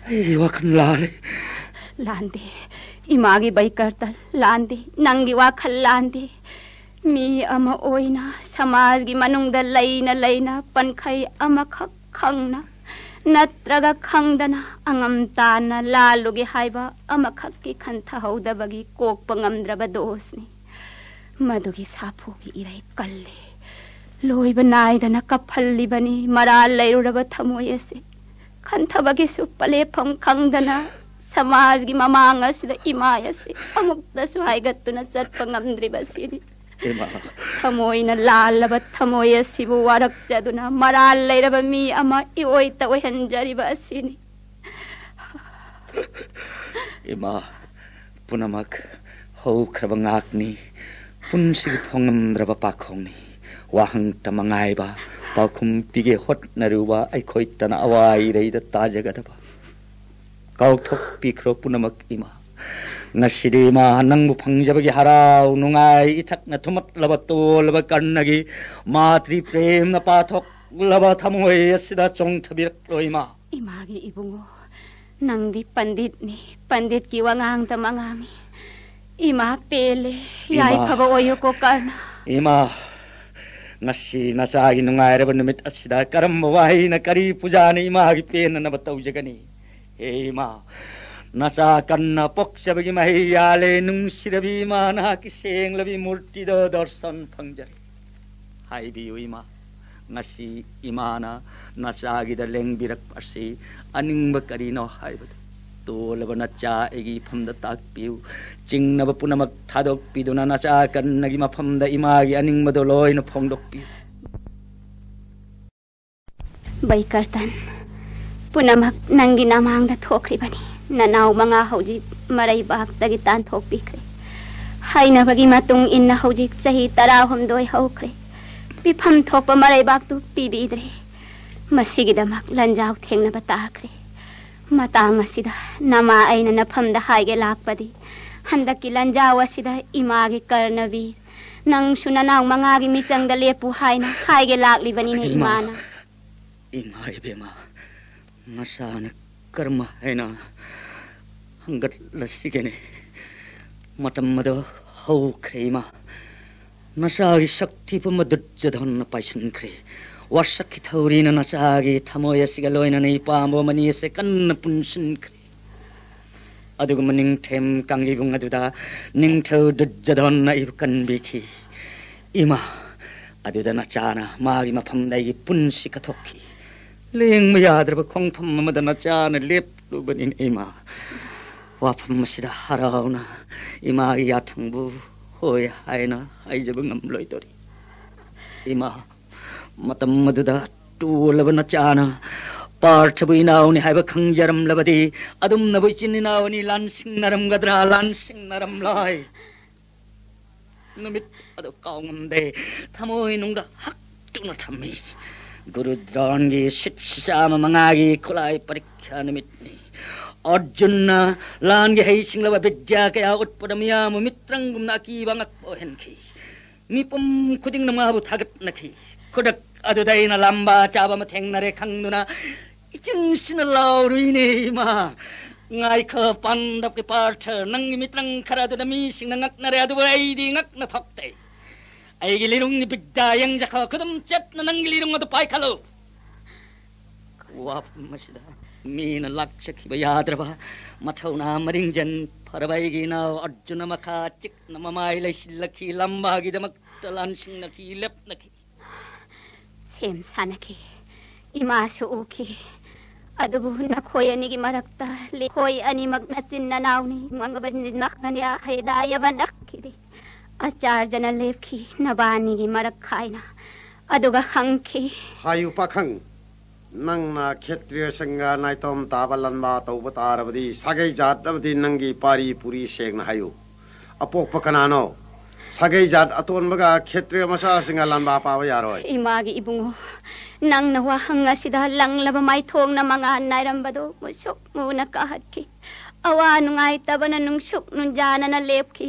ꯑꯩꯒꯤ ꯋꯥꯈꯜ ꯂꯥꯜꯂꯦ ꯂꯥꯟꯗꯦ ꯏꯃꯥꯒꯤ ꯕꯩꯀꯔꯇꯟ ꯂꯥꯟꯗꯦ ꯅꯪꯒꯤ ꯋꯥꯈꯜ ꯂꯥꯟꯗꯦ ꯃꯤ ꯑꯃ ꯑꯣꯏꯅ ꯁꯃꯥꯖꯒꯤ ꯃꯅꯨꯡꯗ ꯂꯩꯅ ꯂꯩꯅ ꯄꯟꯈꯩ ꯑꯃꯈꯛ ꯈꯪꯅ ꯅꯠꯇ꯭ꯔꯒ ꯈꯪꯗꯅ ꯑꯉꯝ ꯇꯥꯅ ꯂꯥꯜꯂꯨꯒꯦ ꯍꯥꯏꯕ ꯑꯃꯈꯛꯀꯤ ꯈꯟꯊꯍꯧꯗꯕꯒꯤ ꯀꯣꯛꯄ ꯉꯝꯗ꯭ꯔꯕ ꯗꯣꯁꯅꯤ ꯃꯗꯨꯒꯤ ꯁꯥꯐꯨꯒꯤ ꯏꯔꯩ ꯀꯜꯂꯦ ꯂꯣꯏꯕ ꯅꯥꯏꯗꯅ ꯀꯞꯍꯜꯂꯤꯕꯅꯤ ꯃꯔꯥꯜ ꯂꯩꯔꯨꯔꯕ ꯊꯃꯣꯏ ꯑꯁꯤ ꯈꯟꯊꯕꯒꯤꯁꯨ ꯄꯂꯦꯞꯐꯝ ꯈꯪꯗꯅ ꯁꯃꯥꯖꯒꯤ ꯃꯃꯥꯡ ꯑꯁꯤꯗ ꯏꯃꯥꯏ ꯑꯁꯤ ꯑꯃꯨꯛꯇꯁꯨ ꯍꯥꯏꯒꯠꯇꯨꯅ ꯆꯠꯄ ꯉꯝꯗ꯭ꯔꯤꯕꯁꯤꯅꯤ ꯏꯃꯥ ꯊꯃꯣꯏꯅ ꯂꯥꯜꯂꯕ ꯊꯃꯣꯏ ꯑꯁꯤꯕꯨ ꯋꯥꯔꯛꯆꯗꯨꯅ ꯃꯔꯥꯜ ꯂꯩꯔꯕ ꯃꯤ ꯑꯃ ꯏꯑꯣꯏꯇ ꯑꯣꯏꯍꯟꯖꯔꯤꯕ ꯑꯁꯤꯅꯤ ꯏꯃꯥ ꯄꯨꯝꯅꯃꯛ ꯍꯧꯈ꯭ꯔꯕ ꯉꯥꯛꯅꯤ ꯄꯨꯟꯁꯤꯒꯤ ꯐꯣꯡꯉꯝꯗ꯭ꯔꯕ ꯄꯥꯈꯣꯡꯅꯤ ꯋꯥꯍꯪꯇ ꯃꯉꯥꯏꯕ ꯄꯥꯎꯈꯨꯝ ꯄꯤꯒꯦ ꯍꯣꯠꯅꯔꯨꯕ ꯑꯩꯈꯣꯏꯇꯅ ꯑꯋꯥꯏꯔꯩꯗ ꯇꯥꯖꯒꯗꯕ ꯀꯥꯎꯊꯣꯛꯄꯤꯈ꯭ꯔꯣ ꯄꯨꯝꯅꯃꯛ ꯏꯃꯥ nashirima nangbu phangjabagi harau nungai ithak na thumat laba to laba kannagi matri prem na pathok laba thamoi asida chong thabir loima imagi ibungo nangdi pandit ni pandit ki wangang ta mangangi ima pele yai phaba oyo ko karna ima ngasi nasagi nungaireba numit asida karam wahina kari pujani ima gi pen na batau jagani he ima न सा कन्न पोक्षबगी महियाले नुसिरबी माना किसेंलबी मूर्तिद दर्शन फंजरे। Hibi उइमा ngasi imana nasagida lengbirak pasi aningba karino haibada तोलब नचा एगी फमद ताक पिउ चिंगनब पुनमक थादोक पिदुना नचा कन्नगी मफमद इमागी अनिंगमदो लोइन फोंगदोक पिउ बैकर्तन पुनमक नंगी नामांगद थोखरी बनी। ꯅꯅꯥꯎ ꯃꯉꯥ ꯍꯧꯖꯤꯛ ꯃꯔꯩꯕꯥꯛꯇꯒꯤ ꯇꯥꯟꯊꯣꯛꯄꯤꯈ꯭ꯔꯦ ꯍꯥꯏꯅꯕꯒꯤ ꯃꯇꯨꯡ ꯏꯟꯅ ꯍꯧꯖꯤꯛ ꯆꯍꯤ ꯇꯔꯥꯍꯨꯝꯗꯣꯏ ꯍꯧꯈ꯭ꯔꯦ ꯄꯤꯐꯝ ꯊꯣꯛꯄ ꯃꯔꯩꯕꯥꯛꯇꯨ ꯄꯤꯕꯤꯗ꯭ꯔꯦ ꯃꯁꯤꯒꯤꯗꯃꯛ ꯂꯟꯖꯥꯎ ꯊꯦꯡꯅꯕ ꯇꯥꯈ꯭ꯔꯦ ꯃꯇꯥꯡ ꯑꯁꯤꯗ ꯅꯃꯥ ꯑꯩꯅ ꯅꯐꯝꯗ ꯍꯥꯏꯒꯦ ꯂꯥꯛꯄꯗꯤ ꯍꯟꯗꯛꯀꯤ ꯂꯟꯖꯥꯎ ꯑꯁꯤꯗ ꯏꯃꯥꯒꯤ ꯀꯔꯅꯕꯤꯔ ꯅꯪꯁꯨ ꯅꯅꯥꯎ ꯃꯉꯥꯒꯤ ꯃꯤꯆꯪꯗ ꯂꯦꯞꯄꯨ ꯍꯥꯏꯅ ꯍꯥꯏꯒꯦ ꯂꯥꯛꯂꯤꯕꯅꯤꯅꯦ ꯏꯃꯥ. ꯏꯃꯥꯅ ꯏꯃꯥ ꯏꯕꯦꯝꯃ ꯃꯁꯥꯅ ꯀꯔꯝ ꯍꯥꯏꯅ ꯍꯪꯒꯠꯂꯁꯤꯒꯦꯅꯦ ꯃꯇꯝ ꯑꯗꯣ ꯍꯧꯈ꯭ꯔꯦ ꯏꯃꯥ ꯅꯁꯥꯒꯤ ꯁꯛꯇꯤ ꯄꯨꯝꯕ ꯗꯨꯠꯖꯗꯣꯟꯅ ꯄꯥꯏꯁꯤꯟꯈ꯭ꯔꯦ ꯋꯥꯁꯛꯀꯤ ꯊꯧꯔꯤꯅ ꯅꯁꯥꯒꯤ ꯊꯃꯣꯏ ꯑꯁꯤꯒ ꯂꯣꯏꯅꯅ ꯏꯄꯥꯝꯕ ꯃꯅꯤ ꯑꯁꯤ ꯀꯟꯅ ꯄꯨꯟꯁꯤꯟꯈ꯭ꯔꯦ ꯑꯗꯨꯒꯨꯝꯕ ꯅꯤꯡꯊꯦꯝ ꯀꯥꯡꯖꯩꯕꯨꯡ ꯑꯗꯨꯗ ꯅꯤꯡꯊꯧ ꯗꯨꯠꯖꯗꯣꯟꯅ ꯑꯩꯕꯨ ꯀꯟꯕꯤꯈꯤ ꯏꯃꯥ ꯑꯗꯨꯗ ꯅꯆꯥꯅ ꯃꯥꯒꯤ ꯃꯐꯝꯗ ꯑꯩꯒꯤ ꯄꯨꯟꯁꯤ ꯀꯠꯊꯣꯛꯈꯤ ꯂꯦꯡꯕ ꯌꯥꯗ꯭ꯔꯕ ꯈꯣꯡꯐꯝ ꯑꯃꯗ ꯅꯆꯥꯅ ꯂꯦꯞꯂꯨꯕꯅꯤꯅ ꯏꯃꯥ 와품무시다. 하라오나. 이마 야탕부 호야 하이나 하이저병 물로이더리. 이마 마땀 모두다 뚜올라버나 짜나 파르트부이 나오니 하이버 강자람 라바디. 아둠 나부이신이 나오니 란싱나람 가드라. 란싱나람 라이. 놈이 아도 까옹데. 타모이 농다 학 뚜나 참미 그르드란기 십시사마 망하기 콜라이 파리캬 놈이 어준나 란게 헤이싱라와 베자게야 옷보람이야 무미트랑금 나기방악 보헨키 미뽐 구딩놈아 부타겠나키 그닥 아드다이나 람바 짜바마 탱나레 강누나 이중신을 라우르이네 이마 ngaika pandap ke parcha nang mitrang kharadu na mising na ngak nare adu ai di ngak na thokte ai gi lirung ni bidda yang jakha kudum chet na nang lirung adu pai khalo wap masida ꯆꯤꯛꯅ ꯃꯃꯥꯏ ꯂꯩꯁꯤꯜꯂꯛꯈꯤ ꯂꯝꯕꯥꯒꯤꯗꯃꯛꯇ ꯂꯥꯟꯁꯤꯡꯅꯈꯤ ꯂꯦꯞꯅꯈꯤ ꯁꯦꯝ ꯁꯥꯟꯅꯈꯤ ꯏꯃꯥꯁꯨ ꯎꯈꯤ ꯑꯗꯨꯕꯨ ꯅꯈꯣꯏ ꯑꯅꯤꯒꯤ ꯃꯔꯛꯇ ꯂꯤꯈꯣꯏ ꯑꯅꯤꯃꯛ ꯅꯆꯤꯟ ꯅꯅꯥꯎꯅꯤ ꯉꯪꯒꯕꯅꯤ ꯅꯛꯅꯅꯤ ꯍꯩꯗꯥꯌꯕ ꯅꯛꯈꯤꯗꯤ ꯑꯆꯥꯔꯖꯅ ꯂꯦꯞꯈꯤ ꯅꯕꯥꯅꯤꯒꯤ ꯃꯔꯛ ꯈꯥꯏꯅ ꯑꯗꯨꯒ ꯍꯪꯈꯤ ꯍꯥꯏꯌꯨ ꯄꯥꯈꯪ ꯅꯪꯅ ꯈꯦꯇ꯭ꯔꯤꯌꯁꯤꯡꯒ ꯅꯥꯏꯇꯣꯝ ꯇꯥꯕ ꯂꯟꯕꯥ ꯇꯧꯕ ꯇꯥꯔꯕꯗꯤ ꯁꯥꯒꯩ ꯖꯥꯠ ꯑꯃꯗꯤ ꯅꯪꯒꯤ ꯄꯥꯔꯤ ꯄꯨꯔꯤ ꯁꯦꯡꯅ ꯍꯥꯏꯌꯨ ꯑꯄꯣꯛꯄ ꯀꯅꯥꯅꯣ ꯁꯥꯒꯩ ꯖꯥꯠ ꯑꯇꯣꯟꯕꯒ ꯈꯦꯇ꯭ꯔꯤꯌ ꯃꯆꯥꯁꯤꯡꯒ ꯂꯟꯕꯥ ꯄꯥꯕ ꯌꯥꯔꯣꯏ ꯏꯃꯥꯒꯤ ꯏꯕꯨꯡꯉꯣ ꯅꯪꯅ ꯋꯥꯍꯪ ꯑꯁꯤꯗ ꯂꯪꯂꯕ ꯃꯥꯏꯊꯣꯡꯅ ꯃꯉꯥꯟ ꯅꯥꯏꯔꯝꯕꯗꯣ ꯃꯨꯁꯨꯛ ꯃꯨꯅ ꯀꯥꯍꯠꯈꯤ ꯑꯋꯥ ꯅꯨꯡꯉꯥꯏꯇꯕꯅ ꯅꯨꯡꯁꯨꯛ ꯅꯨꯡꯖꯥꯅꯅ ꯂꯦꯞꯈꯤ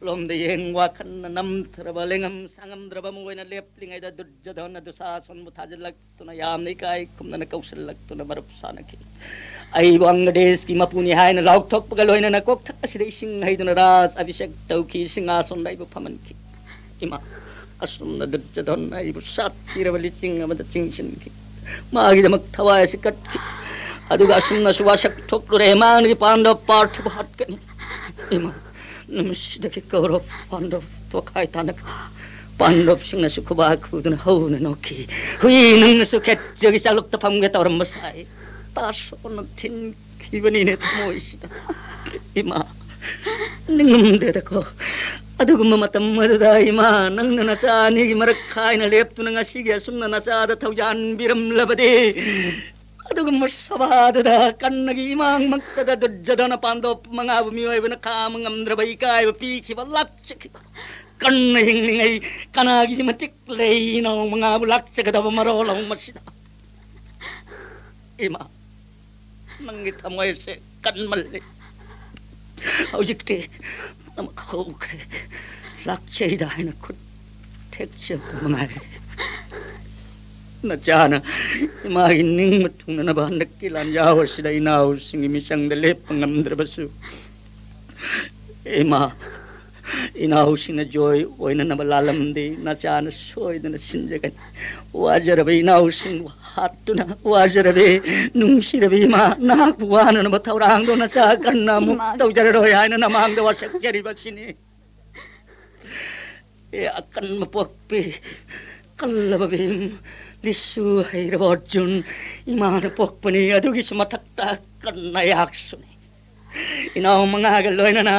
롬데 행 와칸나 남트라바 랭함 상함드라바 무웨나 렙링아이다 두르자도나 두사손 무타질락투나 얌니까이 쿰나나 kausal락투나 마릅사나키 아이고 앙가데스키 마푸니 하이나 라욱톡프가 로이나나 꼭탁아시데 이싱 하이드나 라스 아비색 타우키 싱아손 라이브 파만키 이마 नम सिधकी कौरव पाण्डव तो खाइ तानक पाण्डव सिंह सुखबा कुदन हौन नोकी हुई नंग सुखे जगी चालुक त फंगे तवरम मसाई तासो न थिन 기분이 내 모이시다 이마 능음 되다고 아두금마 맞담 머르다 이마 능나나 짜니기 머르 카이나 랩두는가 시기야 숨나나 짜르 타우지 안 비름 러버디 ꯑꯗꯨꯒꯨꯝꯕ ꯁꯚꯥꯗꯨꯗ ꯀꯟꯅꯒꯤ ꯏꯃꯥꯡꯃꯛꯇꯗ ꯗꯨꯔꯖꯗꯅ ꯄꯥꯟꯗꯣꯞ ꯃꯉꯥꯕꯨ ꯃꯤꯑꯣꯏꯕꯅ ꯈꯥꯝꯕ ꯉꯝꯗ꯭ꯔꯕ ꯏꯀꯥꯏꯕ ꯄꯤꯈꯤꯕ ꯂꯥꯛꯆꯈꯤꯕ ꯀꯟꯅ ꯍꯤꯡꯂꯤꯉꯩ ꯀꯅꯥꯒꯤ ꯃꯇꯤꯛ ꯂꯩꯅꯣ ꯃꯉꯥꯕꯨ ꯂꯥꯛꯆꯒꯗꯕ ꯃꯔꯣꯜ ꯑꯃ ꯃꯁꯤꯗ ꯏꯃꯥ ꯅꯪꯒꯤ ꯊꯃꯣꯏꯁꯦ ꯀꯟꯃꯜꯂꯤ ꯍꯧꯖꯤꯛꯇꯤ ꯅꯃꯛ ꯍꯧꯈ꯭ꯔꯦ ꯂꯥꯛꯆꯩꯗ ꯍꯥꯏꯅ ꯈꯨꯠ ꯊꯦꯛꯆꯕ ꯃꯉꯥꯏꯔꯦ na chana. Ima inning matung na ba nakilan yawa sila inaw misang imisang dali pangam drabasu ima inaw sina joy oy na nabalalam di na chana soy na sinjagan. Wajarabi inaw sin hatu na wajarabi nung sirabi ima nakuhan na matawrang do na sa kanna mo tawjarado yay na namang do wasak jaribasini ya e akan mapuak pi kalababim lissu heirvojun imana pokpani adugi sumatakta kannayaksuni. Inaw mga galoy na na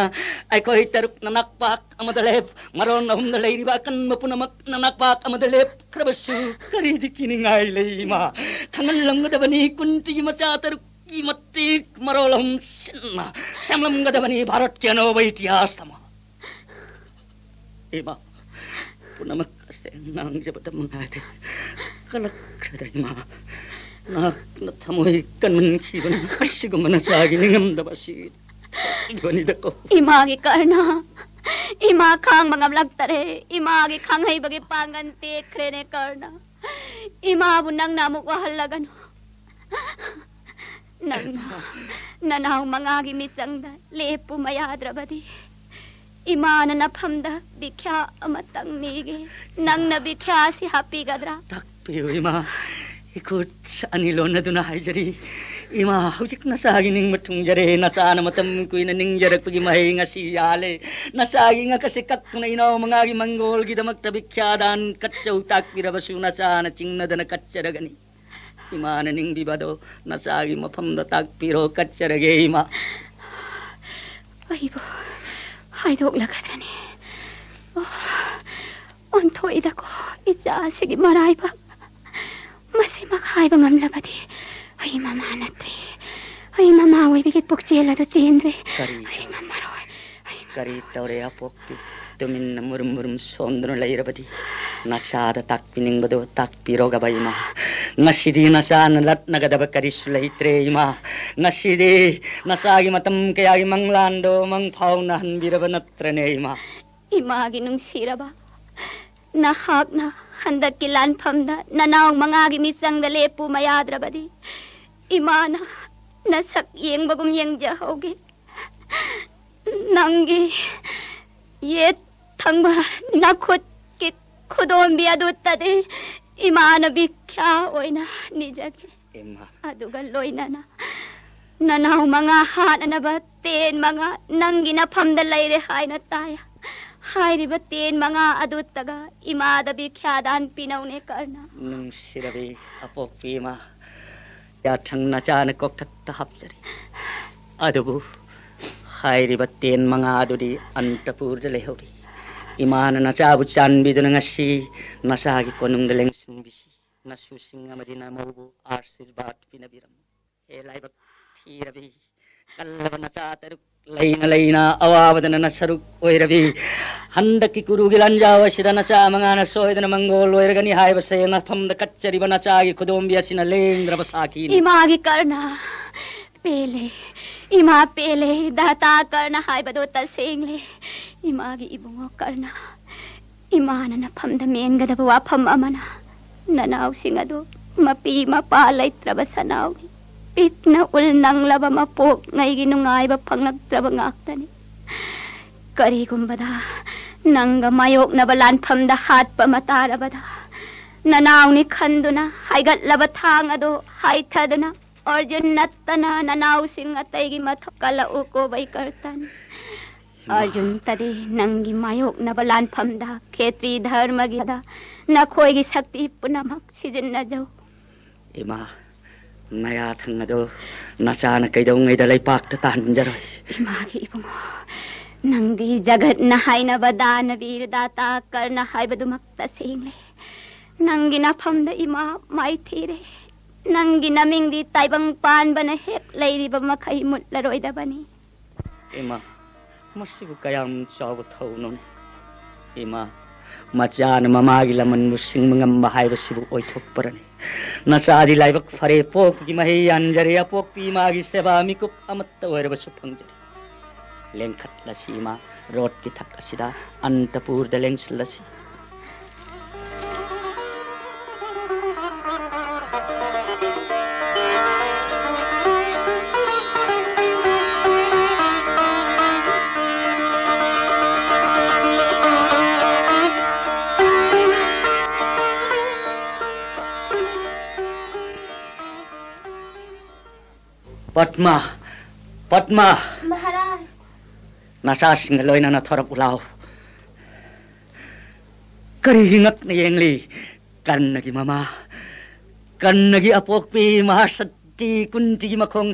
ay ko itaruk na nakpak amadalep maron na humdalay ribakan mapunamak na nakpak amadalep krabasu karidi kiningay lima kangalam nga dabani kunti masataruk imatik marolam sinma samlam nga dabani bharat kano vaitiyastama. Ima punamak 생망자보다 문하되 가락사다이마 낙나타모이 깐문 기분 하시고만 자기는 남다바시 이번이 됐고 이마기 깔나 ima khang mga lagtare ima gi khang hay bagi pangan te krene karna ima bunang namo ko halagan nang nanaw mga gimitsang da lepo mayadrabadi ꯏꯃꯥꯅ ꯅꯐꯝꯗ ꯕꯤꯈ꯭ꯌꯥ ꯑꯃꯇꯪ ꯅꯤꯒꯦ ꯅꯪꯅ ꯕꯤꯈ꯭ꯌꯥꯁꯤ ꯍꯥꯞꯄꯤꯒꯗ꯭ꯔꯥ ꯇꯥꯛꯄꯤꯌꯨ ꯏꯃꯥ ꯏꯈꯨꯠ ꯑꯅꯤ ꯂꯣꯟꯅꯗꯨꯅ ꯍꯥꯏꯖꯔꯤ ꯏꯃꯥ ꯍꯧꯖꯤꯛ ꯅꯆꯥꯒꯤ ꯅꯤꯡꯕ ꯊꯨꯡꯖꯔꯦ ꯅꯆꯥꯅ ꯃꯇꯝ ꯀꯨꯏꯅ ꯅꯤꯡꯖꯔꯛꯄꯒꯤ ꯃꯍꯩ ꯉꯁꯤ ꯌꯥꯜꯂꯦ ꯅꯆꯥꯒꯤ ꯉꯛꯀꯁꯦ ꯀꯛꯇꯨꯅ ꯏꯅꯥꯎ ꯃꯉꯥꯒꯤ ꯃꯪꯒꯣꯜꯒꯤꯗꯃꯛꯇ ꯕꯤꯈ꯭ꯌꯥꯗꯥꯟ ꯀꯠꯆꯧ ꯇꯥꯛꯄꯤꯔꯕꯁꯨ ꯅꯆꯥꯅ ꯆꯤꯡꯅꯗꯅ ꯀꯠꯆꯔꯒꯅꯤ इमान निंगी बदो नसागी मफम दताक पीरो कच्चर गे इमा वही वो 하이독라가드라니 어, 온토이다고 이 자식이 말아이바 마지막 하이바 තුමින් ಮುರು මුරුම් සොන්දන ನಶಾದ නශාද තක්පිනින් බදව ರೋಗ රෝගබයිම ನಶಿದಿ ನಶಾನ್ ಲತ್ನಗದಬ ಕರಿಶುಲ ಹಿತ್ರೇಯಿಮ ನಶಿದಿ ನಶಾಗಿ ಮತಂ ಕಯಾಗಿ ಮಂಗ್ಲಾಂಡೋ ಮಂಗ್ ಫಾವ್ನ ಹನ್ಬಿರಬ ನತ್ರನೇಯಿಮ ಇಮಾಗಿ ನ ನಹಾಗ್ನ ಹಂದಕ್ಕೆ ಫಂದ ನನಾವ್ ಮಂಗಾಗಿ ಮಿಸಂಗ ಲೇಪು ಮಯಾದ್ರಬದಿ ಇಮಾನ ನಸಕ್ ಎಂಗ್ಬಗುಂ ಎಂಗ್ ಹೋಗಿ ನಂಗೆ ಏತ್ 정말 나 곧게 고도운 미아도따데 이마나 비캬 오이나 니자게 임마 아두갈로 이나나 나나우 망아 하나나 바땐 망아 난기나 밤달라이레 하이나 따야 하이리 바땐 망아 아두따가 이마다 비캬단 피나우네 까나 능시라비 아포 피마 야창 나자는 꼭탁다 합자리 아두부 하이리 바땐 망아 아두리 안타푸르 레호리 imana na sa abut san bidu nga si na nasa hagi konung deleng sing bisi susing nga madina maubu arsil bat pinabiram e elai bat tirabi na sa taruk laina laina awavadana nasaruk oirabi handaki jawa anjawa sidana sa mga na soidana mangol oirgani hai basaya basena phamda kachari bana chaagi khudombi asina lendra basaki imagi karna पेले इमा पेले दाता करना हाय बदो तसेंगले इमागी इबुंगो करना इमाना ना फमद मेंगद बवा फम अमना ननाव सिंगदो मपी मपा लैत्रब सनावगी पिकना उल नंगलब मपोक ngaygi nungayba panglagtrab ngaktani करिगुम्बदा नंग मायोग नबलान फमद हाथ पमतारबदा ननावनी खंदुना हाइगत लब थांग अदो हाइथदना अर्जुन नत्तन ननाउ सिंह तैगी मथ कल उको बै करतन। अर्जुन तदे नंगी मायोग नबलान फमदा खेत्री धर्म गिदा न खोएगी शक्ति पुनमक सिजन न जाओ। इमा नया थंग दो नचा न कई दो ngई पाक तान जरो इमा की इबुंग नंगी जगत न हाय न बदान वीर दाता कर न हाय बदुमक त नंगी न फमदा इमा माई थीरे। नंगी नमिंगदी ताइबंग पान बने हेक लेरीब मखई मुटला रोइदा बनी इमा मसिबु कयाम चाव थौनो इमा मचान ममागी लमन सिंह मंगम बहाय बसिबु ओइथोक परने नसादी लाइबक फरे पोक की महे अंजरे अपोक पी मागी सेवा मिकुप अमत्त ओर बसु फंगजरे लेंखत लसी इमा रोड की थक असिदा अंतपूर दलेंस लसी thaunon ima machana mamagi laman musing mangamba haibasibu oithokparani nasadi laibak fare pok gi mahi anjare apok pi magi seba mikup amatta oirabasu phangjari lengkhat lasi ima rot ki thak asida antapur da lengs lasi Padma Padma महाराज नसासिंह लोइना थरक उलाउ करी हिंगक येंगली Kannagi mama Kannagi अपोकपी महासत्ती Kunti मखोंग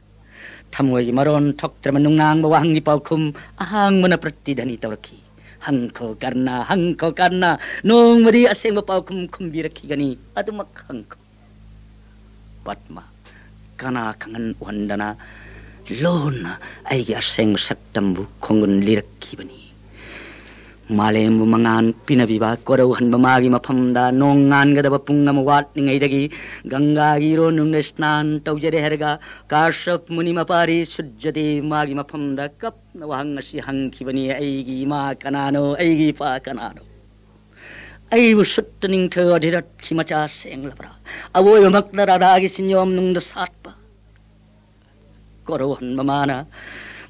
nem기 이베마 라오 장라오 이nem 꼰게라오 이벤기 능 시라바니 장실라오 이벤 꼰게라오 tao rani patma kanna kanano sudramachani taibang na khangnaraba adubu kanna ase sudramasa sengmar haibase punsigi hangduna lakhibani ithanna tuminna paukhum piraktabani kanamatana thamoy maron thoktrama nungang bawangi paukhum ahang mana pratidhani tawraki hangko karna hangko karna nongmari asengma ꯃꯥꯂꯦꯝꯕꯨ ꯃꯉꯥꯟ ꯄꯤꯅꯕꯤꯕ ꯀꯣꯔꯧ ꯃꯥꯒꯤ ꯃꯐꯝꯗ ꯅꯣꯡ ꯉꯥꯟꯒꯗꯕ ꯄꯨꯡ ꯑꯃ ꯋꯥꯠꯂꯤꯉꯩꯗꯒꯤ ꯒꯪꯒꯥꯒꯤ ꯏꯔꯣꯟꯅꯨꯡꯗ ꯁ꯭ꯅꯥꯟ ꯇꯧꯖꯔꯦ ꯍꯥꯏꯔꯒ ꯀꯥꯁꯞ ꯃꯨꯅꯤ ꯃꯄꯥꯔꯤ ꯁꯨꯖꯗꯦ ꯃꯥꯒꯤ ꯃꯐꯝꯗ ꯀꯞꯅ ꯋꯥꯍꯪ ꯑꯁꯤ ꯍꯪꯈꯤꯕꯅꯤ ꯑꯩꯒꯤ ꯏꯃꯥ ꯀꯅꯥꯅꯣ ꯑꯩꯒꯤ ꯏꯄꯥ ꯀꯅꯥꯅꯣ ꯑꯩꯕꯨ ꯁꯨꯠꯇ ꯅꯤꯡꯊ ꯃꯆꯥ ꯁꯦꯡꯂꯕ꯭ꯔꯥ ꯑꯋꯣꯏꯕꯃꯛꯅ ꯔꯥꯙꯥꯒꯤ ꯁꯤꯟꯌꯣꯝ ꯅꯨꯡꯗ ꯁꯥꯠꯄ ꯀꯣꯔꯧ ꯃꯥꯅ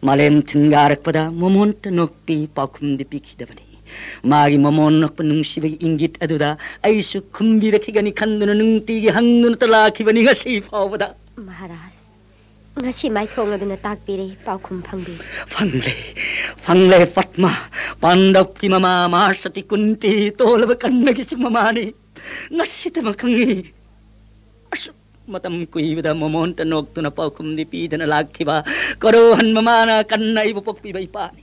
ꯃꯥꯂꯦꯝ ꯊꯤꯟꯒꯥꯔꯛꯄꯗ ꯃꯣꯃꯣꯟꯇ ꯅꯣꯛꯄꯤ ꯄꯥꯎꯈꯨꯝꯗꯤ ꯄꯤꯈꯤꯗꯕꯅꯤ senglabra avoy makna radagi sinyom nung da satpa korohan mamana malem tingarakpada momonta nokpi pakumdi pikidabani magi momon nokpa nung sibagi ingit aduda aisu kumbirakigani kanduna nung tigi hangnuna talakibani ngasi pawbada 마하라스. ngasi mai thongaduna takpiri paukhum phangbi. fangle fangle patma pandap ki mama masati kunti tolaba kannagi si mamani ngasi tamakangi asu matam kuibada momonta noktuna paukum di pidana lakhiba korohan mamana kannai bupokpi bai pani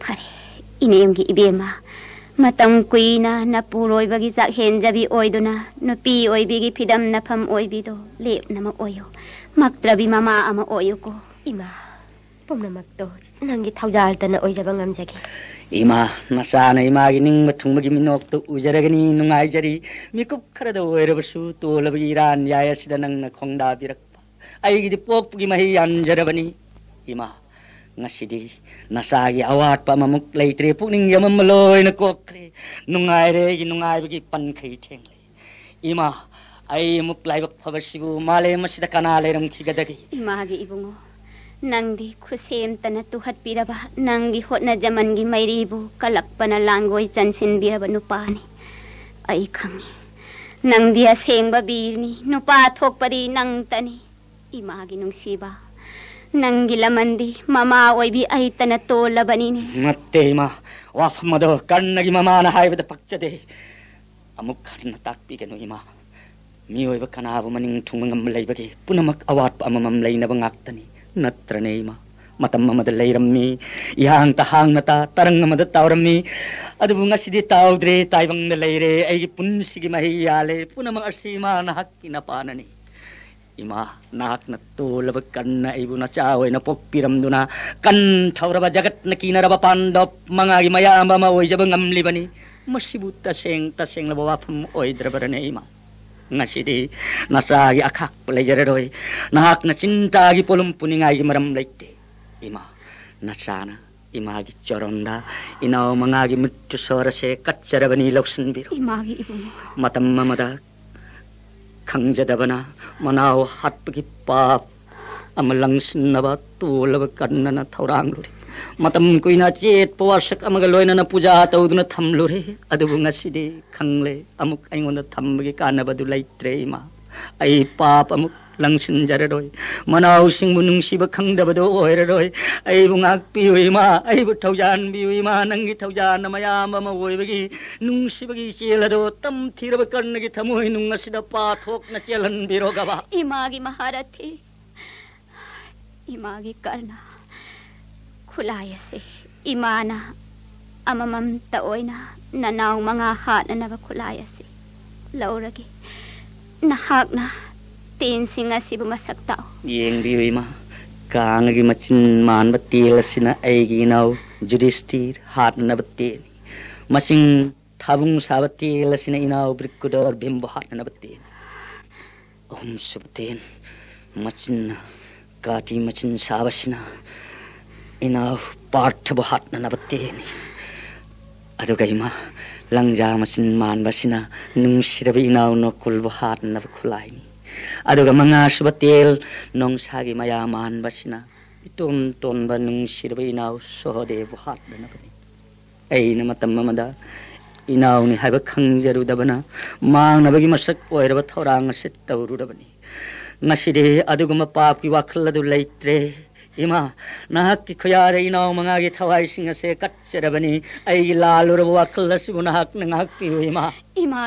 lotlure haiduna aidi wahang tahang phamoygadabani aduga pakhumdi pijaba ngamjadaba phare inemgi ibema matang kuina napuroibagi jak henjabi oiduna nupi oibigi phidam napham oibido lep nama oyo maktrabi mama ama oyo ko 이마, 뽐나막도 nangi 타우자알다나 오이자바 ngamjagi. ima nasana imagi ning mathungmagi minokto ujaragani nungaijari mikup kharada oirabasu tolabagi iran yaya sida nangna khongda birakpa aigidi pokpugi mahi anjarabani ima นาสิดีนาสากีอาวาดปะมามุกเลยตรีพวกนึงอย่ามันมาเลยนะกวกเรนุงายเรยินุงายบกีปันไข่เทงเลยอีมาไอมุกไลบักพบชิบูมาเลมาสิดกานาเลรมขิกะดกีอีมากีอีบุงโอนังดีคุเสมตนะตุหัดปีระบานังดีหดนะจมันกีไมรีบูกะลักปนะลางโวยจันชินบีระบานุปานีไอขังนังดีอาเสงบะบีรนีนุปาทกปรีนังตนีอีมากีนุงสีบา ನಂಗಿಲ್ಲ ಮಂದಿ ಮಮ ಒಯ್ಬಿ ಐತನ ತೋಲ ಬನೀನೆ ಮತ್ತೆ ಹಿಮ ವಾಫ್ ಮದು ಕಣ್ಣಗಿ ಮಮಾನ ಹಾಯ್ವದ ಪಕ್ಷದೆ ಅಮುಕ್ ಕಣ್ಣ ತಾಕ್ಪಿಗೆನು ಹಿಮ ಮೀ ಒಯ್ಬ ಕನಾವ ಮನಿಂಗ್ ಥುಮಂಗಂ ಲೈಬಗೆ ಪುನಮಕ್ ಅವಾಟ್ ಅಮಮಂ ಲೈನವ ಆಕ್ತನೆ ನತ್ರನೆ ಹಿಮ ಮತಂ ಮಮದ ಲೈರಮ್ಮಿ ಇಹಾಂತ ಹಾಂಗ್ನತ ತರಂಗ ಮದ ತಾವ್ರಮ್ಮಿ ಅದು ngasi ತಾವ್ದ್ರೆ ತಾಯ್ವಂಗ ಲೈರೆ ಐಗೆ ಪುನ್ಸಿಗೆ ಮಹಿ ಯಾಲೆ ಪುನಮ ಅಸೀಮಾನ ಹಕ್ಕಿನ ಪಾನನೆ ඉමා නාක්න තෝලව කන්න ඉබුන චාවයින පොක්පිරම් දුනා කන් තවරව ජගත්න කීනරව පන්ඩොප් මංගාගේ මයාමම ඔයිජබ ගම්ලිබනි මසිබුත් තසෙන් තසෙන් ලබ වපම් ඔයිද්‍රබරනේ ඉමා ꯉꯁꯤꯗꯤ ꯅꯆꯥꯒꯤ ꯑꯈꯥꯛꯄ ꯂꯩꯖꯔꯔꯣꯏ ꯅꯍꯥꯛꯅ ꯆꯤꯟꯇꯥꯒꯤ ꯄꯣꯂꯨꯝ ꯄꯨꯅꯤꯡꯉꯥꯏꯒꯤ ꯃꯔꯝ ꯂꯩꯇꯦ ꯏꯃꯥ ꯅꯆꯥꯅ ꯏꯃꯥꯒꯤ ꯆꯣꯔꯣꯝꯗ ꯏꯅꯥꯎ ꯃꯉꯥꯒꯤ ꯃꯨꯠꯇꯨ ꯁꯣꯔ ꯑꯁꯦ ꯀꯠꯆꯔꯕꯅꯤ ꯂꯧꯁꯤꯟꯕꯤꯔꯣ ꯏꯃꯥꯒꯤ ꯏꯕꯨꯡꯉꯣ ꯃꯇꯝ ꯑꯃꯗ 강제다바나 마나오 핫부기 밥 아물랑신나바 뚜올라바 깐나나 타오랑루리 마담 꾸이나 찌뽀와 색 아마가 로이나나 부자 따우드나 탐루리 아두붕아 시리 강래 아묵 아잉온다 탐무기 까나바둘라 이트레이마 아이 밥 아묵 랑신자래로이 머나우싱무능시버 강대버도 오해래로이 아이부 악비위마 아이부 타우잔 비위마 능기 타우잔 나마야 마마 오이버기 능시버기 찌엘라도 땀티러버 깐느기 타무이 능아시다 빠톡나 찌엘란 비로가바 이마기 마하라티 이마기 깔나 쿨라야세 이마나 amamam taoina nanaw mga hana na bakulayasi. Lauragi, nahag na tin si nga si bumasak tao. Yeng biwi ma. Kang lagi macin man batil si na ay ginaw judistir hat na batil. Masing tabung sa batil si na inaw brikudor bimbo macin kati macin sa basina inaw part bo ma. Langja masin man basina nung sirabi inaw no kulbo na kulay ni. ꯑꯗꯨꯒ ꯃꯉꯥ ꯁꯨꯕ ꯇꯦꯜ ꯅꯣꯡꯁꯥꯒꯤ ꯃꯌꯥ ꯃꯥꯟꯕꯁꯤꯅ ꯏꯇꯣꯟ ꯇꯣꯟꯕ ꯅꯨꯡꯁꯤꯔꯕ ꯏꯅꯥꯎ ꯁꯣꯍꯗꯦꯕꯨ ꯍꯥꯠꯅꯅꯕꯅꯤ ꯑꯩꯅ ꯃꯇꯝ ꯑꯃꯗ ꯏꯅꯥꯎꯅꯤ ꯍꯥꯏꯕ ꯈꯪꯖꯔꯨꯗꯕꯅ ꯃꯥꯡꯅꯕꯒꯤ ꯃꯁꯛ ꯑꯣꯏꯔꯕ ꯊꯧꯔꯥꯡ ꯑꯁꯤ ꯇꯧꯔꯨꯔꯕꯅꯤ ꯉꯁꯤꯗꯤ ꯑꯗꯨꯒꯨꯝꯕ ꯄꯥꯞꯀꯤ ꯋꯥꯈꯜ ꯑꯗꯨ ꯂꯩꯇ꯭ꯔꯦ ꯏꯃꯥ ꯅꯍꯥꯛꯀꯤ ꯈꯨꯌꯥꯔ ꯏꯅꯥꯎ ꯃꯉꯥꯒꯤ ꯊꯋꯥꯏꯁꯤꯡ ꯑꯁꯦ ꯀꯠꯆꯔꯕꯅꯤ ꯑꯩꯒꯤ ꯂꯥꯜꯂꯨꯔꯕ ꯋꯥꯈꯜ ꯑꯁꯤꯕꯨ ꯅꯍꯥꯛꯅ ꯉꯥꯛꯄꯤꯌꯨ ꯏꯃꯥ 이마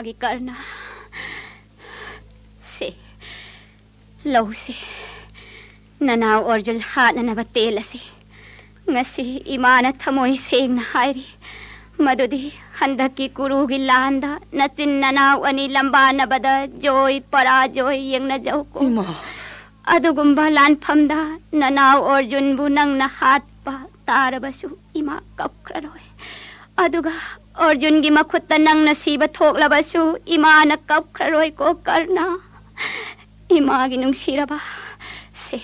lawsi nanaw orjul ha nanabatelasi ngasi imana thamoi seng na hairi मदुदी हंदकी कुरूगी लांदा नचिन ननाव अनि लंबा नबद जोई पराजोई यंग न जौ को। अदु गुंबा लान फमदा ननाव और जुनबु नंग न हाथ पा। तारबसु इमा कपख्र रोय अदुगा और जुनगी मखुत नंग नसीब थोक लबसु इमा न कपख्र रोय को करना। 이망하기 능시라봐 세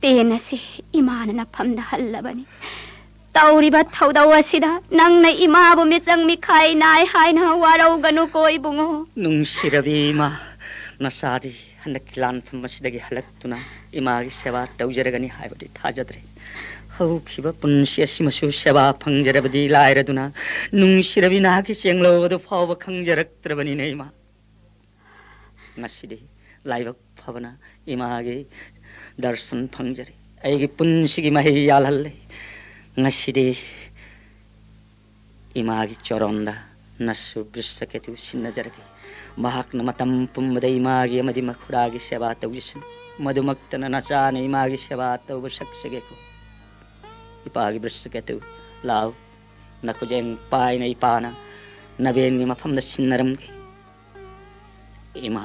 때나세 이만한 아팜나 할라바니 따우리바 타우다와시다 낭나 이마보 미짱미 카이 나이 하이나 와라우가누 고이봉오 능시라비 이마 나사디 한나 길란 품마시다기 할락두나 이마기 세바 따우제라가니 하이바디 타자드레 हौ खिब पुंसी असीमसु सेवा फंजरबदी लायरदुना नुंशिरबी नाखि चेंगलोवदु फाव खंजरक्त्रबनी नैमा मसिदे 라이브 파브나 이마하게 날선 방절이 아이기 뿐식이 마이 알할래 나시리 이마하기 쩔온다 나수 브스케 두신 나자르기 마학 나마탐 뿜데 이마하기 마디 마쿠라기 세바타 우신 मधुमक्तन नचान इमागी शबात शक्सगे को इपागी ब्रस्के तु लाव न कुजेंग पाय नहीं पाना न बेन मफम द सिन्नरम इमा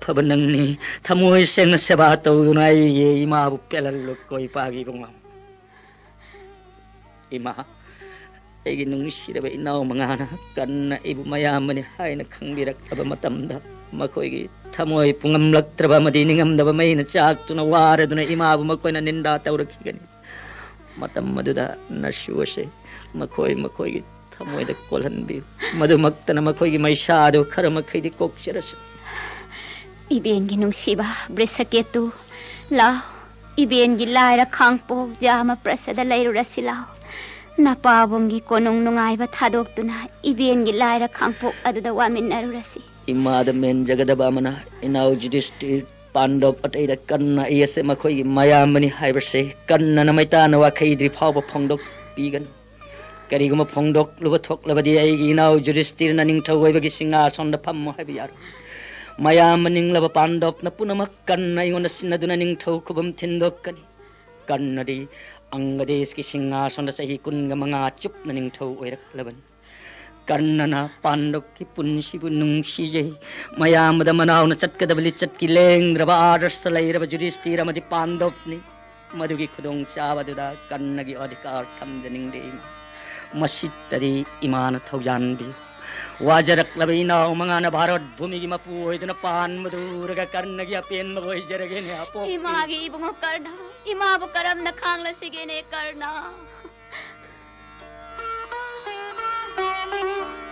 파번능니 타모이 생나 세바 떠우나이 예 이마 부펠랄로 거이 파기 공마 이마 에기 능시레베 나오망하나 간나 이부 마야마니 하이나 캉비락 아바 마탐다 마코이기 ꯊꯃꯣꯏ ꯄꯨꯡꯉꯝꯂꯛꯇ꯭ꯔꯕ ꯑꯃꯗꯤ ꯅꯤꯡꯉꯝꯗꯕꯉꯩꯅ ꯆꯥꯛꯇꯨꯅ ꯋꯥꯔꯗꯨꯅ ꯏꯃꯥꯕꯨ ꯃꯈꯣꯏꯅ ꯅꯤꯟꯗꯥ ꯇꯧꯔꯛꯈꯤꯒꯅꯤ ꯃꯇꯝ ꯑꯗꯨꯗ ꯅꯁꯨ ꯑꯁꯦ ꯃꯈꯣꯏ ꯃꯈꯣꯏꯒꯤ ꯊꯃꯣꯏꯗ ꯀꯣꯜꯍꯟꯕꯤꯌꯨ ꯃꯗꯨꯃꯛꯇꯅ ꯃꯈꯣꯏꯒꯤ ꯃꯩꯁꯥꯗꯨ ꯈꯔ ꯃꯈꯩꯗꯤ ꯀꯣꯛꯆꯔꯁꯨ ꯏꯕꯦꯟꯒꯤ ꯅꯨꯡꯁꯤꯕ ꯕ꯭ꯔꯤꯁꯀꯦꯠꯇꯨ ꯂꯥꯎ ꯏꯕꯦꯟꯒꯤ ꯂꯥꯏꯔ ꯈꯥꯡꯄꯣꯛ ꯖꯥꯃ ꯄ꯭ꯔꯁꯗ ꯂꯩꯔꯨꯔꯁꯤ ꯂꯥꯎ ꯅꯄꯥꯕꯨꯡꯒꯤ ꯀꯣꯅꯨꯡ ꯅꯨꯡꯉꯥꯏꯕ ꯊꯥꯗꯣꯛꯇꯨꯅ ꯏꯕꯦꯟꯒꯤ ꯂꯥꯏꯔ ꯈꯥꯡꯄꯣꯛ ꯑꯗꯨꯗ ꯋꯥꯃꯤꯟꯅꯔꯨꯔꯁꯤ ꯏꯃꯥꯗ ꯃꯦꯟꯖꯒꯗꯕ ꯑꯃꯅ ꯏꯅꯥꯎ ꯖꯨꯗꯤꯁꯇꯤꯔ ꯄꯥꯟꯗꯕ ꯑꯇꯩꯗ ꯀꯟꯅ ꯑꯩ ꯑꯁꯦ ꯃꯈꯣꯏꯒꯤ ꯃꯌꯥꯝꯕꯅꯤ ꯍꯥꯏꯕꯁꯦ ꯀꯟꯅ ꯃꯩꯇꯥꯅ ꯋꯥꯈꯩꯗ꯭ꯔꯤ ꯐꯥꯎꯕ ꯐꯣꯡꯗꯣꯛꯄꯤꯒꯅꯨ ꯀꯔꯤꯒꯨꯝꯕ ꯐꯣꯡꯗꯣꯛꯂꯨꯕ ꯊꯣꯛꯂꯕꯗꯤ ꯑꯩꯒꯤ ꯏꯅꯥꯎ ꯖꯨꯔꯤꯁꯇꯤꯔꯅ ꯅꯤꯡꯊꯧ ꯑꯣꯏꯕꯒꯤ ꯁꯤꯡꯍꯥꯁꯣꯟꯗ ꯐꯝꯃꯨ ꯍꯥꯏꯕ ꯌꯥꯔꯣꯏ ꯃꯌꯥꯝꯕ ꯅꯤꯡꯂꯕ ꯄꯥꯟꯗꯕꯅ ꯄꯨꯝꯅꯃꯛ ꯀꯟꯅ ꯑꯩꯉꯣꯟꯗ ꯁꯤꯟꯅꯗꯨꯅ ꯅꯤꯡꯊꯧ ꯈꯨꯕꯝ ꯊꯤꯟꯗꯣꯛꯀꯅꯤ ꯀꯟꯅꯗꯤ ꯑꯪꯒꯗꯦꯁꯀꯤ ꯁꯤꯡꯍꯥꯁꯣꯟꯗ ꯆꯍꯤ ꯀꯨꯟꯒ ꯃꯉꯥ ꯆꯨꯞꯅ ꯅꯤꯡꯊꯧ ꯑꯣꯏꯔꯛꯂꯕꯅꯤ ಕರ್ಣನ ಪಾಂಡವಕ್ಕೆ ಪುನ್ಶಿವು ನುಂಶಿಜೆ ಮಯಾಮದ ಮನಾವನ ಚಟ್ಕದ ಬಲಿ ಚಟ್ಕಿ ಲೇಂಗ್ರವ ಆಡಸ್ಲೈರವ ಜುರಿಸ್ತೀರಮದಿ ಪಾಂಡವನಿ ಮದುಗೆ ಖುದೊಂಗ್ ಚಾವದುದ ಕನ್ನಗೆ ಅಧಿಕಾರ ಥಮ್ಜನಿಂಗ್ಡೆ ಮಸಿತ್ತರಿ ಇಮಾನ ಥೌಜಾನ್ಬಿ ವಾಜರಕ್ಲವೈ ನಾವು ಮಂಗಾನ ಭಾರತ ಭೂಮಿಗೆ ಮಪು ಹೋಯ್ದನ ಪಾನ್ಮದೂರಗ ಕರ್ಣಗೆ ಅಪೇನ್ಮ ಹೋಯ್ಜರಗೇನೆ ಅಪೋ ಇಮಾಗೆ ಇಬು ಕರ್ಣ ಇಮಾಬು ಕರಮ್ನ ಖಾಂಗ್ಲಸಿಗೇನೆ ಕರ್ಣ Thank you.